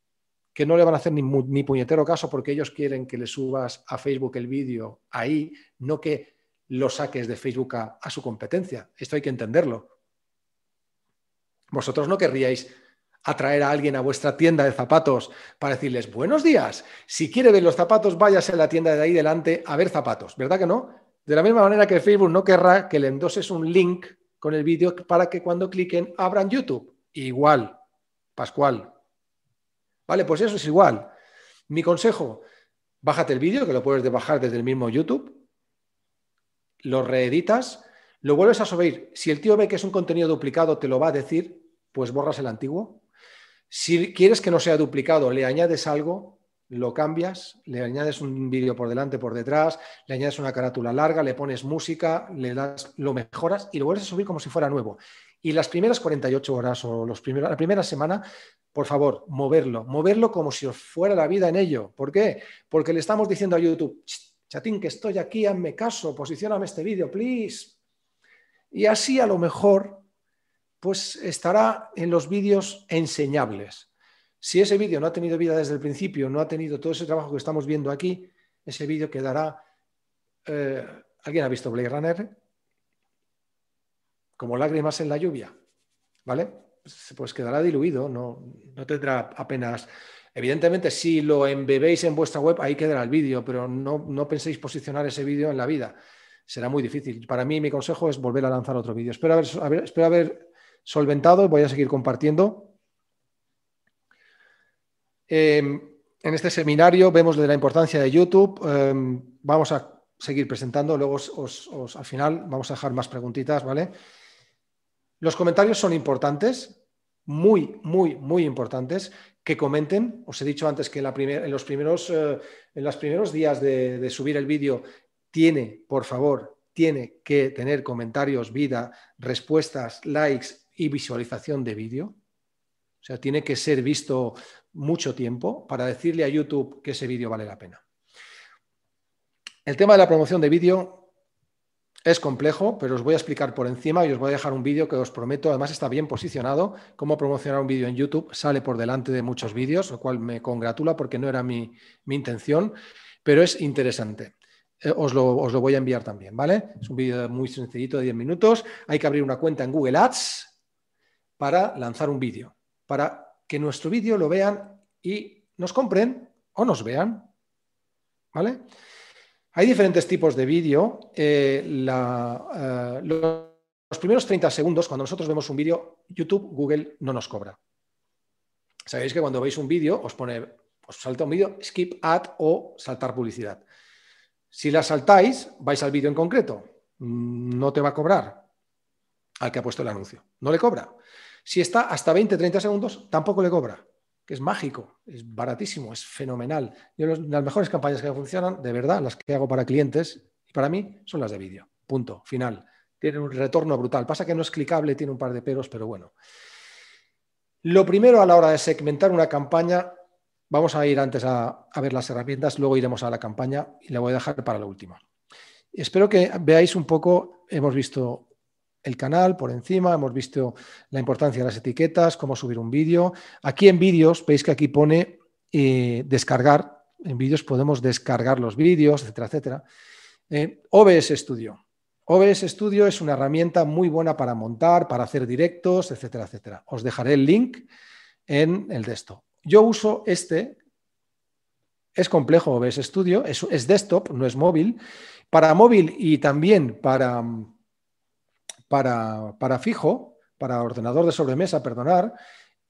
[SPEAKER 1] que no le van a hacer ni, puñetero caso porque ellos quieren que le subas a Facebook el vídeo ahí, no que lo saques de Facebook a, su competencia. Esto hay que entenderlo. Vosotros no querríais atraer a alguien a vuestra tienda de zapatos para decirles, buenos días, si quiere ver los zapatos, váyase a la tienda de ahí delante a ver zapatos, ¿verdad que no? De la misma manera que Facebook no querrá que le endoses un link con el vídeo para que cuando cliquen abran YouTube. Igual, Pascual. Vale, pues eso es igual. Mi consejo, bájate el vídeo, que lo puedes bajar desde el mismo YouTube, lo reeditas, lo vuelves a subir. Si el tío ve que es un contenido duplicado, te lo va a decir, pues borras el antiguo. Si quieres que no sea duplicado, le añades algo, lo cambias, le añades un vídeo por delante, por detrás, le añades una carátula larga, le pones música, le das, lo mejoras y lo vuelves a subir como si fuera nuevo. Y las primeras 48 horas o los primeros, la primera semana, por favor, moverlo, moverlo como si os fuera la vida en ello. ¿Por qué? Porque le estamos diciendo a YouTube, chatín, que estoy aquí, hazme caso, posicioname este vídeo, please. Y así a lo mejor, pues estará en los vídeos enseñables si ese vídeo no ha tenido vida desde el principio, no ha tenido todo ese trabajo que estamos viendo aquí, ese vídeo quedará... Eh, ¿Alguien ha visto Blade Runner? Como lágrimas en la lluvia, ¿vale? Pues, quedará diluido, no, tendrá apenas... Evidentemente, si lo embebéis en vuestra web, ahí quedará el vídeo, pero no, no penséis posicionar ese vídeo en la vida. Será muy difícil. Para mí, mi consejo es volver a lanzar otro vídeo. Espero haber, espero haber solventado, voy a seguir compartiendo. Em, en este seminario vemos de la importancia de YouTube. Em, vamos a seguir presentando, luego al final vamos a dejar más preguntitas, ¿vale? Los comentarios son importantes, muy, muy, muy importantes. Que comenten. Os he dicho antes que en, los, primeros, eh, en los primeros días de subir el vídeo tiene, por favor, tiene que tener comentarios, vida, respuestas, likes y visualización de vídeo. O sea, tiene que ser visto mucho tiempo para decirle a YouTube que ese vídeo vale la pena. El tema de la promoción de vídeo es complejo, pero os voy a explicar por encima y os voy a dejar un vídeo que os prometo, además está bien posicionado, cómo promocionar un vídeo en YouTube, sale por delante de muchos vídeos, lo cual me congratula porque no era mi, intención, pero es interesante. Eh, os, lo, os, lo, voy a enviar también, ¿vale? Es un vídeo muy sencillito de 10 minutos. Hay que abrir una cuenta en Google Ads para lanzar un vídeo, para que nuestro vídeo lo vean y nos compren o nos vean. ¿Vale? Hay diferentes tipos de vídeo. Eh, eh, los primeros 30 segundos, cuando nosotros vemos un vídeo, YouTube, Google no nos cobra. Sabéis que cuando veis un vídeo os pone, os salta un vídeo, skip ad o saltar publicidad. Si la saltáis, vais al vídeo en concreto. No te va a cobrar al que ha puesto el anuncio. No le cobra. Si está hasta 20-30 segundos, tampoco le cobra, que es mágico, es baratísimo, es fenomenal. Yo las mejores campañas que funcionan, de verdad, las que hago para clientes y para mí, son las de vídeo. Punto, final. Tiene un retorno brutal. Pasa que no es clicable, tiene un par de peros, pero bueno. Lo primero a la hora de segmentar una campaña, vamos a ir antes a, a ver las herramientas, luego iremos a la campaña y la voy a dejar para lo último. Espero que veáis un poco, hemos visto el canal por encima, hemos visto la importancia de las etiquetas, cómo subir un vídeo. Aquí en vídeos, veis que aquí pone eh, descargar. En vídeos podemos descargar los vídeos, etcétera, etcétera. Eh, OBS Studio. OBS Studio es una herramienta muy buena para montar, para hacer directos, etcétera, etcétera. Os dejaré el link en el desktop. Yo uso este, es complejo OBS Studio, es, es desktop, no es móvil. Para móvil y también para para, fijo, para ordenador de sobremesa, perdonar,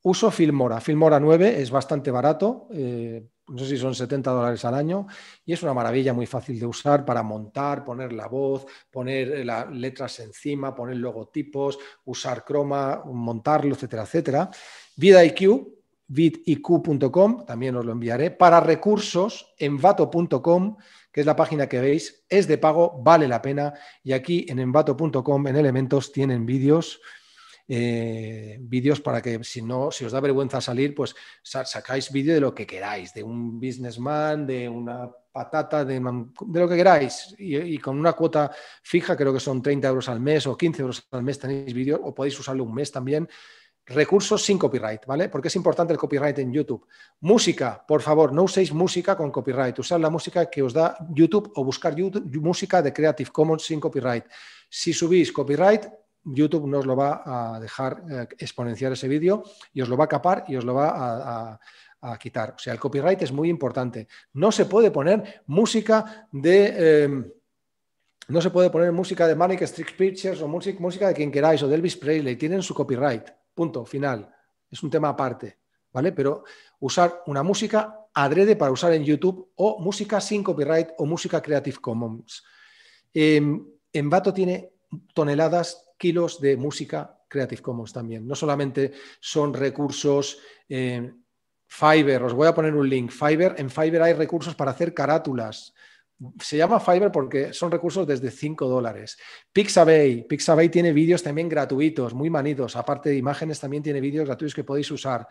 [SPEAKER 1] uso Filmora. Filmora 9 es bastante barato, eh, no sé si son 70 dólares al año, y es una maravilla muy fácil de usar para montar, poner la voz, poner eh, las letras encima, poner logotipos, usar croma, montarlo, etcétera, etcétera. VidIQ, vidiq.com, también os lo enviaré. Para recursos, envato.com que es la página que veis, es de pago, vale la pena. Y aquí en envato.com, en elementos, tienen vídeos. Eh, vídeos para que si no, si os da vergüenza salir, pues sacáis vídeo de lo que queráis, de un businessman, de una patata, de, lo que queráis. Y, y, con una cuota fija, creo que son 30 euros al mes o 15 euros al mes tenéis vídeo, o podéis usarlo un mes también recursos sin copyright, ¿vale? Porque es importante el copyright en YouTube. Música, por favor, no uséis música con copyright. Usad la música que os da YouTube o buscar música de Creative Commons sin copyright. Si subís copyright, YouTube no os lo va a dejar eh, exponenciar ese vídeo y os lo va a capar y os lo va a, quitar. O sea, el copyright es muy importante. No se puede poner música de... Em, No se puede poner música de Manic Street Pictures o música, música de quien queráis o de Elvis Presley. Tienen su copyright. Punto, final. Es un tema aparte. ¿Vale? Pero usar una música adrede para usar en YouTube o música sin copyright o música Creative Commons. Em, Envato tiene toneladas, kilos de música Creative Commons también. No solamente son recursos eh, Fiverr, os voy a poner un link. Fiverr, en Fiverr hay recursos para hacer carátulas. Se llama Fiverr porque son recursos desde 5 dólares. Pixabay, Pixabay tiene vídeos también gratuitos, muy manidos. Aparte de imágenes, también tiene vídeos gratuitos que podéis usar.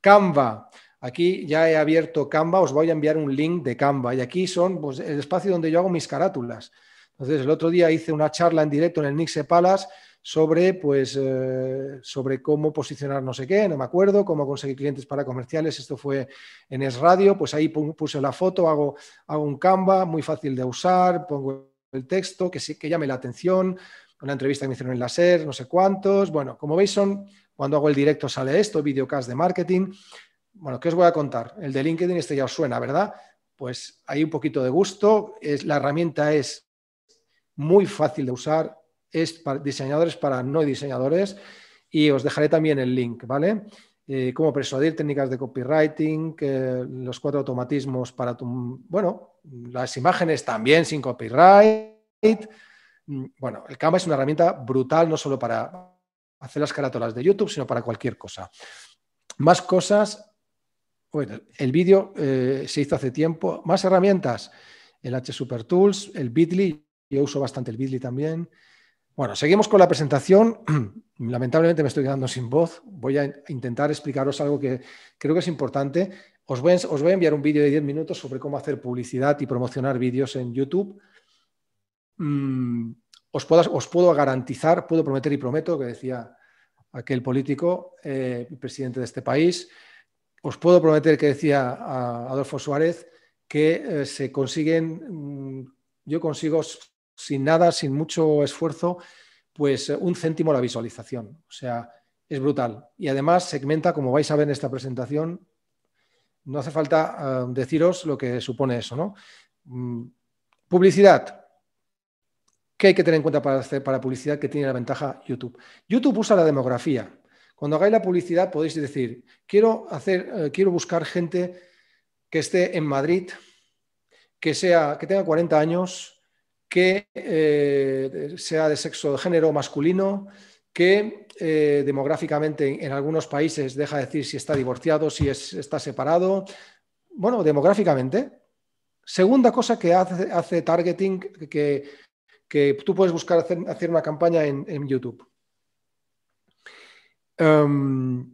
[SPEAKER 1] Canva, Aquí ya he abierto Canva, os voy a enviar un link de Canva y aquí son pues, el espacio donde yo hago mis carátulas. Entonces, el otro día hice una charla en directo en el Nixe Palace sobre, pues, eh, sobre cómo posicionar no sé qué, no me acuerdo, cómo conseguir clientes para comerciales. Esto fue en Es Radio, pues ahí puse la foto, hago, hago un Canva muy fácil de usar, pongo el texto que, sí, que llame la atención, una entrevista que me hicieron en la SER, no sé cuántos. Bueno, como veis, son cuando hago el directo sale esto, videocast de marketing. Bueno, ¿qué os voy a contar? El de LinkedIn, este ya os suena, ¿verdad? Pues hay un poquito de gusto. Es, la herramienta es muy fácil de usar, es para diseñadores para no diseñadores y os dejaré también el link, ¿vale? Eh, cómo persuadir, técnicas de copywriting, los cuatro automatismos para tu... Bueno, las imágenes también sin copyright. Mm, bueno, el Canva es una herramienta brutal no solo para hacer las carátulas de YouTube, sino para cualquier cosa. Más cosas. Bueno, el vídeo eh, se hizo hace tiempo. Más herramientas. El H Super Tools, el Bitly. Yo uso bastante el Bitly también. Bueno, seguimos con la presentación. *clears throat* Lamentablemente me estoy quedando sin voz. Voy a intentar explicaros algo que creo que es importante. Os voy, a, enviar un vídeo de 10 minutos sobre cómo hacer publicidad y promocionar vídeos en YouTube. Mm, os, puedo, garantizar, puedo prometer y prometo, que decía aquel político, eh, presidente de este país, os puedo prometer que decía Adolfo Suárez, que eh, se consiguen, mm, yo consigo sin nada, sin mucho esfuerzo, pues un céntimo la visualización. O sea, es brutal. Y además segmenta, como vais a ver en esta presentación, no hace falta eh, deciros lo que supone eso, ¿no? Mm, publicidad. ¿Qué hay que tener en cuenta para hacer para publicidad que tiene la ventaja YouTube? YouTube usa la demografía. Cuando hagáis la publicidad podéis decir, quiero, hacer, eh, quiero buscar gente que esté en Madrid, que, sea, que tenga 40 años, que eh, sea de sexo de género masculino, que eh, demográficamente en algunos países deja de decir si está divorciado, si está separado. Bueno, demográficamente. Segunda cosa que hace, targeting, que, tú puedes buscar hacer, una campaña en, YouTube. Um,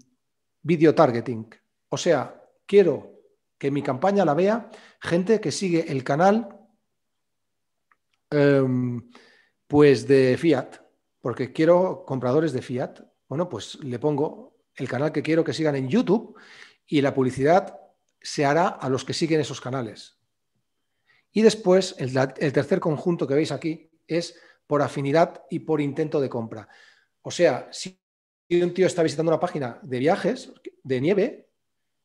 [SPEAKER 1] video targeting. O sea, quiero que mi campaña la vea gente que sigue el canal Em, pues de Fiat, porque quiero compradores de Fiat. Bueno, pues le pongo el canal que quiero que sigan en YouTube y la publicidad se hará a los que siguen esos canales. Y después, el, tercer conjunto que veis aquí es por afinidad y por intento de compra. O sea, si un tío está visitando una página de viajes de nieve,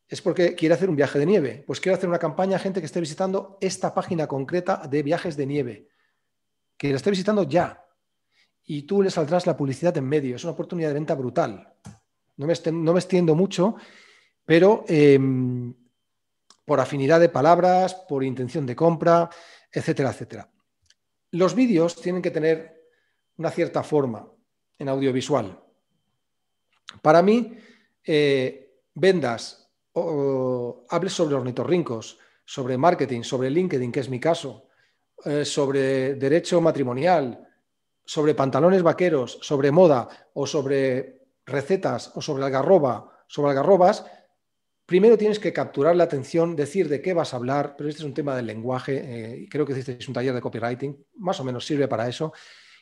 [SPEAKER 1] es porque quiere hacer un viaje de nieve. Pues quiero hacer una campaña a gente que esté visitando esta página concreta de viajes de nieve que la esté visitando ya y tú le saldrás la publicidad en medio. Es una oportunidad de venta brutal. No me, no me extiendo mucho, pero em, por afinidad de palabras, por intención de compra, etcétera, etcétera. Los vídeos tienen que tener una cierta forma en audiovisual. Para mí, eh, vendas o, hables sobre ornitorrincos, sobre marketing, sobre LinkedIn, que es mi caso, eh, sobre derecho matrimonial, sobre pantalones vaqueros, sobre moda o sobre recetas o sobre algarroba, sobre algarrobas, primero tienes que capturar la atención, decir de qué vas a hablar, pero este es un tema del lenguaje, eh, creo que es un taller de copywriting, más o menos sirve para eso,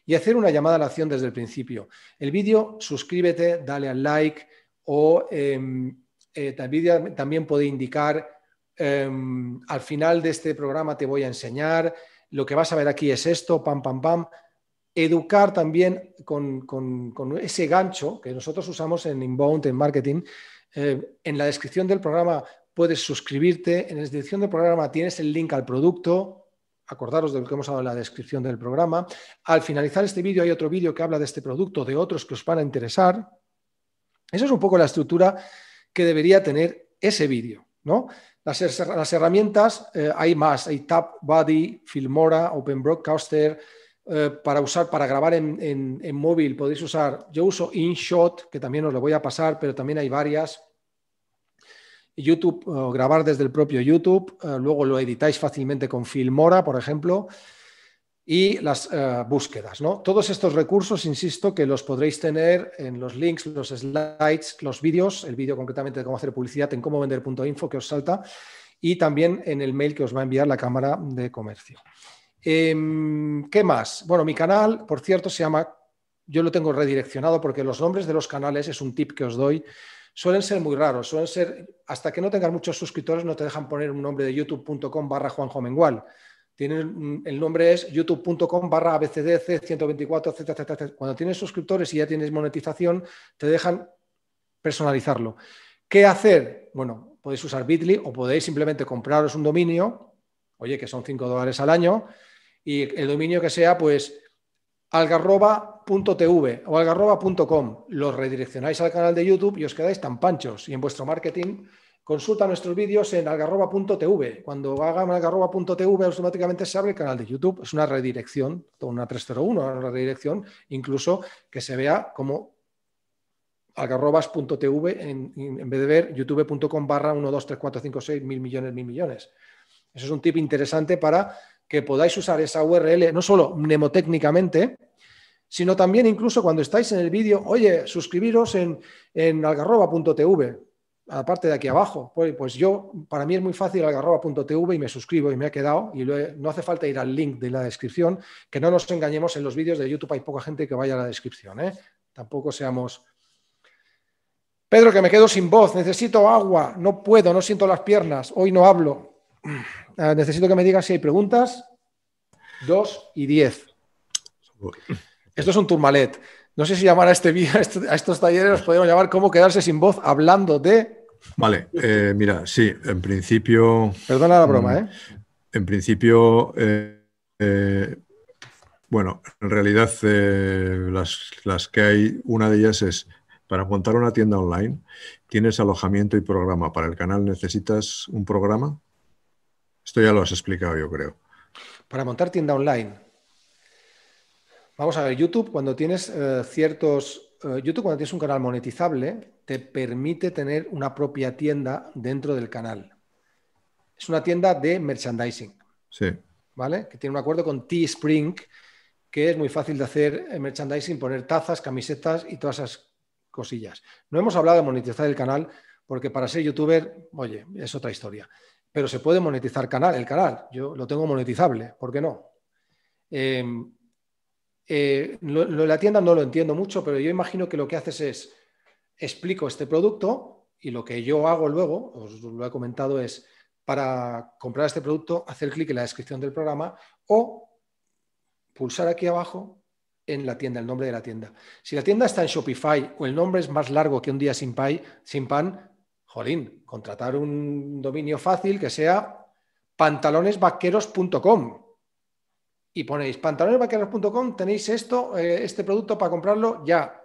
[SPEAKER 1] y hacer una llamada a la acción desde el principio. El vídeo, suscríbete, dale al like o em, eh, también puede indicar, em, al final de este programa te voy a enseñar, lo que vas a ver aquí es esto, pam, pam, pam. Educar también con, ese gancho que nosotros usamos en Inbound, en marketing. Eh, en la descripción del programa puedes suscribirte, en la descripción del programa tienes el link al producto, acordaros de lo que hemos hablado en la descripción del programa. Al finalizar este vídeo hay otro vídeo que habla de este producto, de otros que os van a interesar. Esa es un poco la estructura que debería tener ese vídeo, ¿no? Las, herramientas, eh, hay más, hay Tap, Buddy, Filmora, Open Broadcaster, eh, para usar, para grabar en, móvil podéis usar, yo uso InShot, que también os lo voy a pasar, pero también hay varias. YouTube, grabar desde el propio YouTube, eh, luego lo editáis fácilmente con Filmora, por ejemplo, y las búsquedas. ¿no? Todos estos recursos, insisto, que los podréis tener en los links, los slides, los vídeos, el vídeo concretamente de cómo hacer publicidad en cómo vender.info que os salta, y también en el mail que os va a enviar la Cámara de Comercio. Em, ¿Qué más? Bueno, mi canal, por cierto, se llama, yo lo tengo redireccionado porque los nombres de los canales, es un tip que os doy, suelen ser muy raros, suelen ser, hasta que no tengas muchos suscriptores no te dejan poner un nombre de youtube.com barra Juanjo Mengual. Tienen, el nombre es youtube.com barra abcdc 124, etc, Cuando tienes suscriptores y ya tienes monetización, te dejan personalizarlo. ¿Qué hacer? Bueno, podéis usar Bitly o podéis simplemente compraros un dominio, oye, que son 5 dólares al año, y el dominio que sea, pues, algarroba.tv o algarroba.com. Los redireccionáis al canal de YouTube y os quedáis tan panchos. Y en vuestro marketing, consulta nuestros vídeos en algarroba.tv. Cuando hagan algarroba.tv, automáticamente se abre el canal de YouTube. Es una redirección, una 301, una redirección, incluso que se vea como algarrobas.tv en, en, vez de ver youtube.com barra 1, 2, 3, 4, 5, 6, mil millones, mil millones. Eso es un tip interesante para que podáis usar esa URL no solo mnemotécnicamente, sino también incluso cuando estáis en el vídeo, oye, suscribiros en, en algarroba.tv, aparte de aquí abajo. Pues, pues, yo, para mí es muy fácil algarroba.tv y me suscribo y me ha quedado, y no hace falta ir al link de la descripción, que no nos engañemos en los vídeos de YouTube, hay poca gente que vaya a la descripción, ¿eh? tampoco seamos... Pedro, que me quedo sin voz, necesito agua, no puedo, no siento las piernas, hoy no hablo. *clears throat* Ah, necesito que me digas si hay preguntas. Dos y diez. Esto es un turmalet. No sé si llamar *laughs* a, este, a estos talleres los podemos llamar cómo quedarse sin voz hablando de...
[SPEAKER 2] Vale, eh, mira, sí, en principio...
[SPEAKER 1] Perdona la broma, mm, ¿eh?
[SPEAKER 2] En principio, eh, eh, bueno, en realidad las, las que hay, una de ellas es para montar una tienda online, tienes alojamiento y programa. Para el canal necesitas un programa. Esto ya lo has explicado, yo creo.
[SPEAKER 1] Para montar tienda online. Vamos a ver, YouTube, cuando tienes eh, ciertos. Eh, YouTube, cuando tienes un canal monetizable, te permite tener una propia tienda dentro del canal. Es una tienda de merchandising.
[SPEAKER 2] Sí.
[SPEAKER 1] ¿Vale? Que tiene un acuerdo con Teespring, que es muy fácil de hacer eh, merchandising, poner tazas, camisetas y todas esas cosillas. No hemos hablado de monetizar el canal, porque para ser youtuber, oye, es otra historia pero se puede monetizar canal, el canal. Yo lo tengo monetizable, ¿por qué no? Em, eh, lo, de la tienda no lo entiendo mucho, pero yo imagino que lo que haces es explico este producto y lo que yo hago luego, os lo he comentado, es para comprar este producto, hacer clic en la descripción del programa o pulsar aquí abajo en la tienda, el nombre de la tienda. Si la tienda está en Shopify o el nombre es más largo que un día sin, sin pan, jolín, contratar un dominio fácil que sea pantalonesvaqueros.com y ponéis pantalonesvaqueros.com, tenéis esto, eh, este producto para comprarlo ya.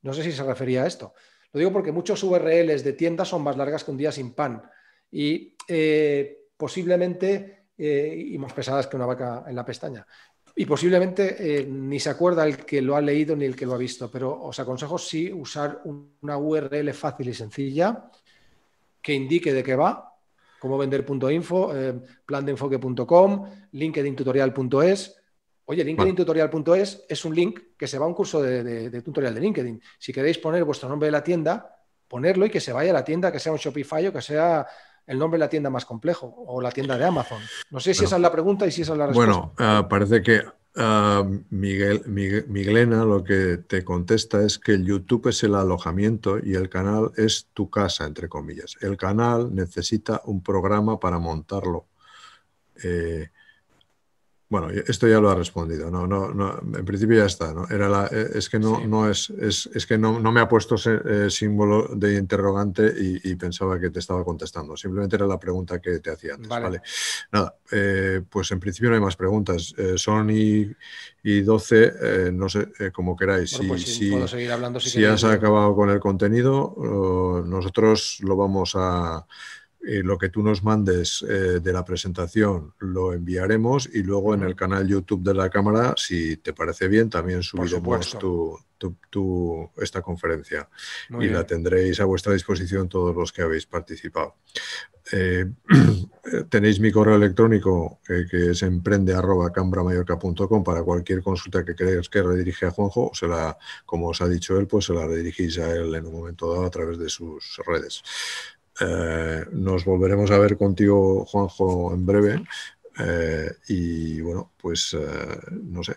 [SPEAKER 1] No sé si se refería a esto. Lo digo porque muchos URLs de tiendas son más largas que un día sin pan y eh, posiblemente eh, y más pesadas que una vaca en la pestaña. Y posiblemente ni se acuerda el que lo ha leído ni el que lo ha visto, pero os aconsejo sí usar una URL fácil y sencilla que indique de qué va, como vender.info, eh, plandeenfoque.com, linkedintutorial.es. Oye, linkedintutorial.es es un link que se va a un curso de, tutorial de LinkedIn. Si queréis poner vuestro nombre de la tienda, ponerlo y que se vaya a la tienda, que sea un Shopify o que sea el nombre de la tienda más complejo o la tienda de Amazon. No sé si esa es la pregunta y si esa es la respuesta.
[SPEAKER 2] Bueno, ah, parece que Uh, Miguel, Miguelena lo que te contesta es que el YouTube es el alojamiento y el canal es tu casa, entre comillas. El canal necesita un programa para montarlo. Eh, Bueno, esto ya lo ha respondido. No, no, no, en principio ya está. ¿no? Era la, eh, es que no, no es, es, es, que no, no, me ha puesto ese eh, símbolo de interrogante y, y, pensaba que te estaba contestando. Simplemente era la pregunta que te hacía antes. Vale. ¿vale? Nada, eh, pues en principio no hay más preguntas. Eh, son y, y 12, eh, no sé, como queráis.
[SPEAKER 1] Bueno, pues si, si, seguir hablando,
[SPEAKER 2] si, si has acabado con el contenido, nosotros lo vamos a eh, lo que tú nos mandes eh, de la presentación lo enviaremos y luego en el canal YouTube de la cámara, si te parece bien, también subiremos tu, tu, tu, esta conferencia Muy y bien. la tendréis a vuestra disposición todos los que habéis participado. Eh, *clears throat* tenéis mi correo electrónico eh, que es emprende.cambramayorca.com para cualquier consulta que creáis que redirige a Juanjo, se la, como os ha dicho él, pues se la redirigís a él en un momento dado a través de sus redes. Eh, nos volveremos a ver contigo, Juanjo, en breve. Eh, y bueno, pues eh, no sé,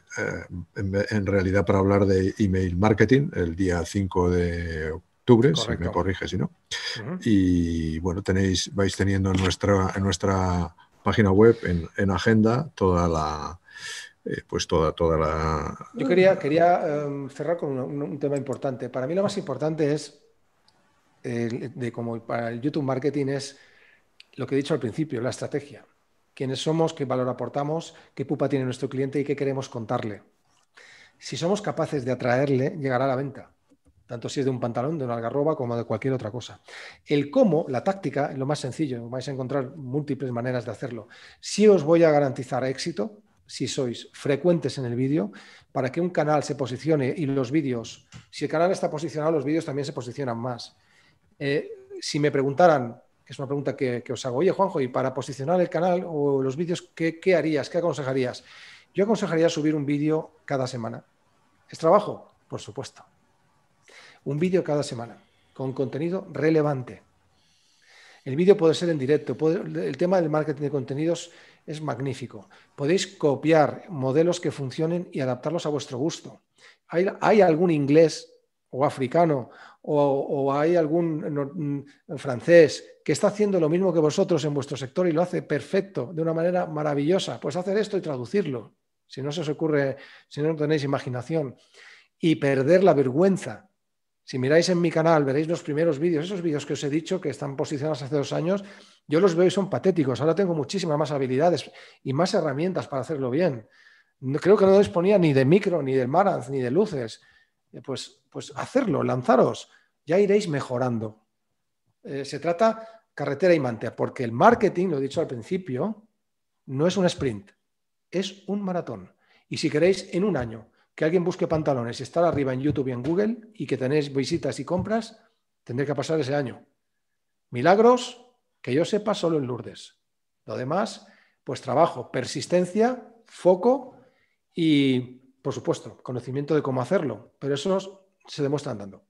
[SPEAKER 2] en, en, realidad para hablar de email marketing el día 5 de octubre, Correcto. si me corrige, si no. Uh -huh. Y bueno, tenéis, vais teniendo en nuestra, en nuestra página web, en, en agenda, toda la, eh, pues toda, toda la...
[SPEAKER 1] Yo quería, quería um, cerrar con un, un, tema importante. Para mí lo más importante es de como para el YouTube Marketing es lo que he dicho al principio, la estrategia. Quiénes somos, qué valor aportamos, qué pupa tiene nuestro cliente y qué queremos contarle. Si somos capaces de atraerle, llegará a la venta. Tanto si es de un pantalón, de una algarroba, como de cualquier otra cosa. El cómo, la táctica, es lo más sencillo. Vais a encontrar múltiples maneras de hacerlo. Si os voy a garantizar éxito, si sois frecuentes en el vídeo, para que un canal se posicione y los vídeos, si el canal está posicionado, los vídeos también se posicionan más. Eh, si me preguntaran, que es una pregunta que, os hago, oye Juanjo, y para posicionar el canal o los vídeos, ¿qué, ¿qué, harías? ¿Qué aconsejarías? Yo aconsejaría subir un vídeo cada semana. ¿Es trabajo? Por supuesto. Un vídeo cada semana, con contenido relevante. El vídeo puede ser en directo. El tema del marketing de contenidos es magnífico. Podéis copiar modelos que funcionen y adaptarlos a vuestro gusto. ¿Hay, hay algún inglés o africano o, hay algún no, francés que está haciendo lo mismo que vosotros en vuestro sector y lo hace perfecto, de una manera maravillosa, pues hacer esto y traducirlo, si no se os ocurre, si no tenéis imaginación, y perder la vergüenza. Si miráis en mi canal, veréis los primeros vídeos, esos vídeos que os he dicho que están posicionados hace dos años, yo los veo y son patéticos. Ahora tengo muchísimas más habilidades y más herramientas para hacerlo bien. Creo que no disponía ni de micro, ni del Marantz, ni de luces pues, pues hacerlo, lanzaros, ya iréis mejorando. Eh, se trata carretera y mante, porque el marketing, lo he dicho al principio, no es un sprint, es un maratón. Y si queréis en un año que alguien busque pantalones y estar arriba en YouTube y en Google y que tenéis visitas y compras, tendré que pasar ese año. Milagros, que yo sepa, solo en Lourdes. Lo demás, pues trabajo, persistencia, foco y por supuesto, conocimiento de cómo hacerlo, pero eso se demuestra andando.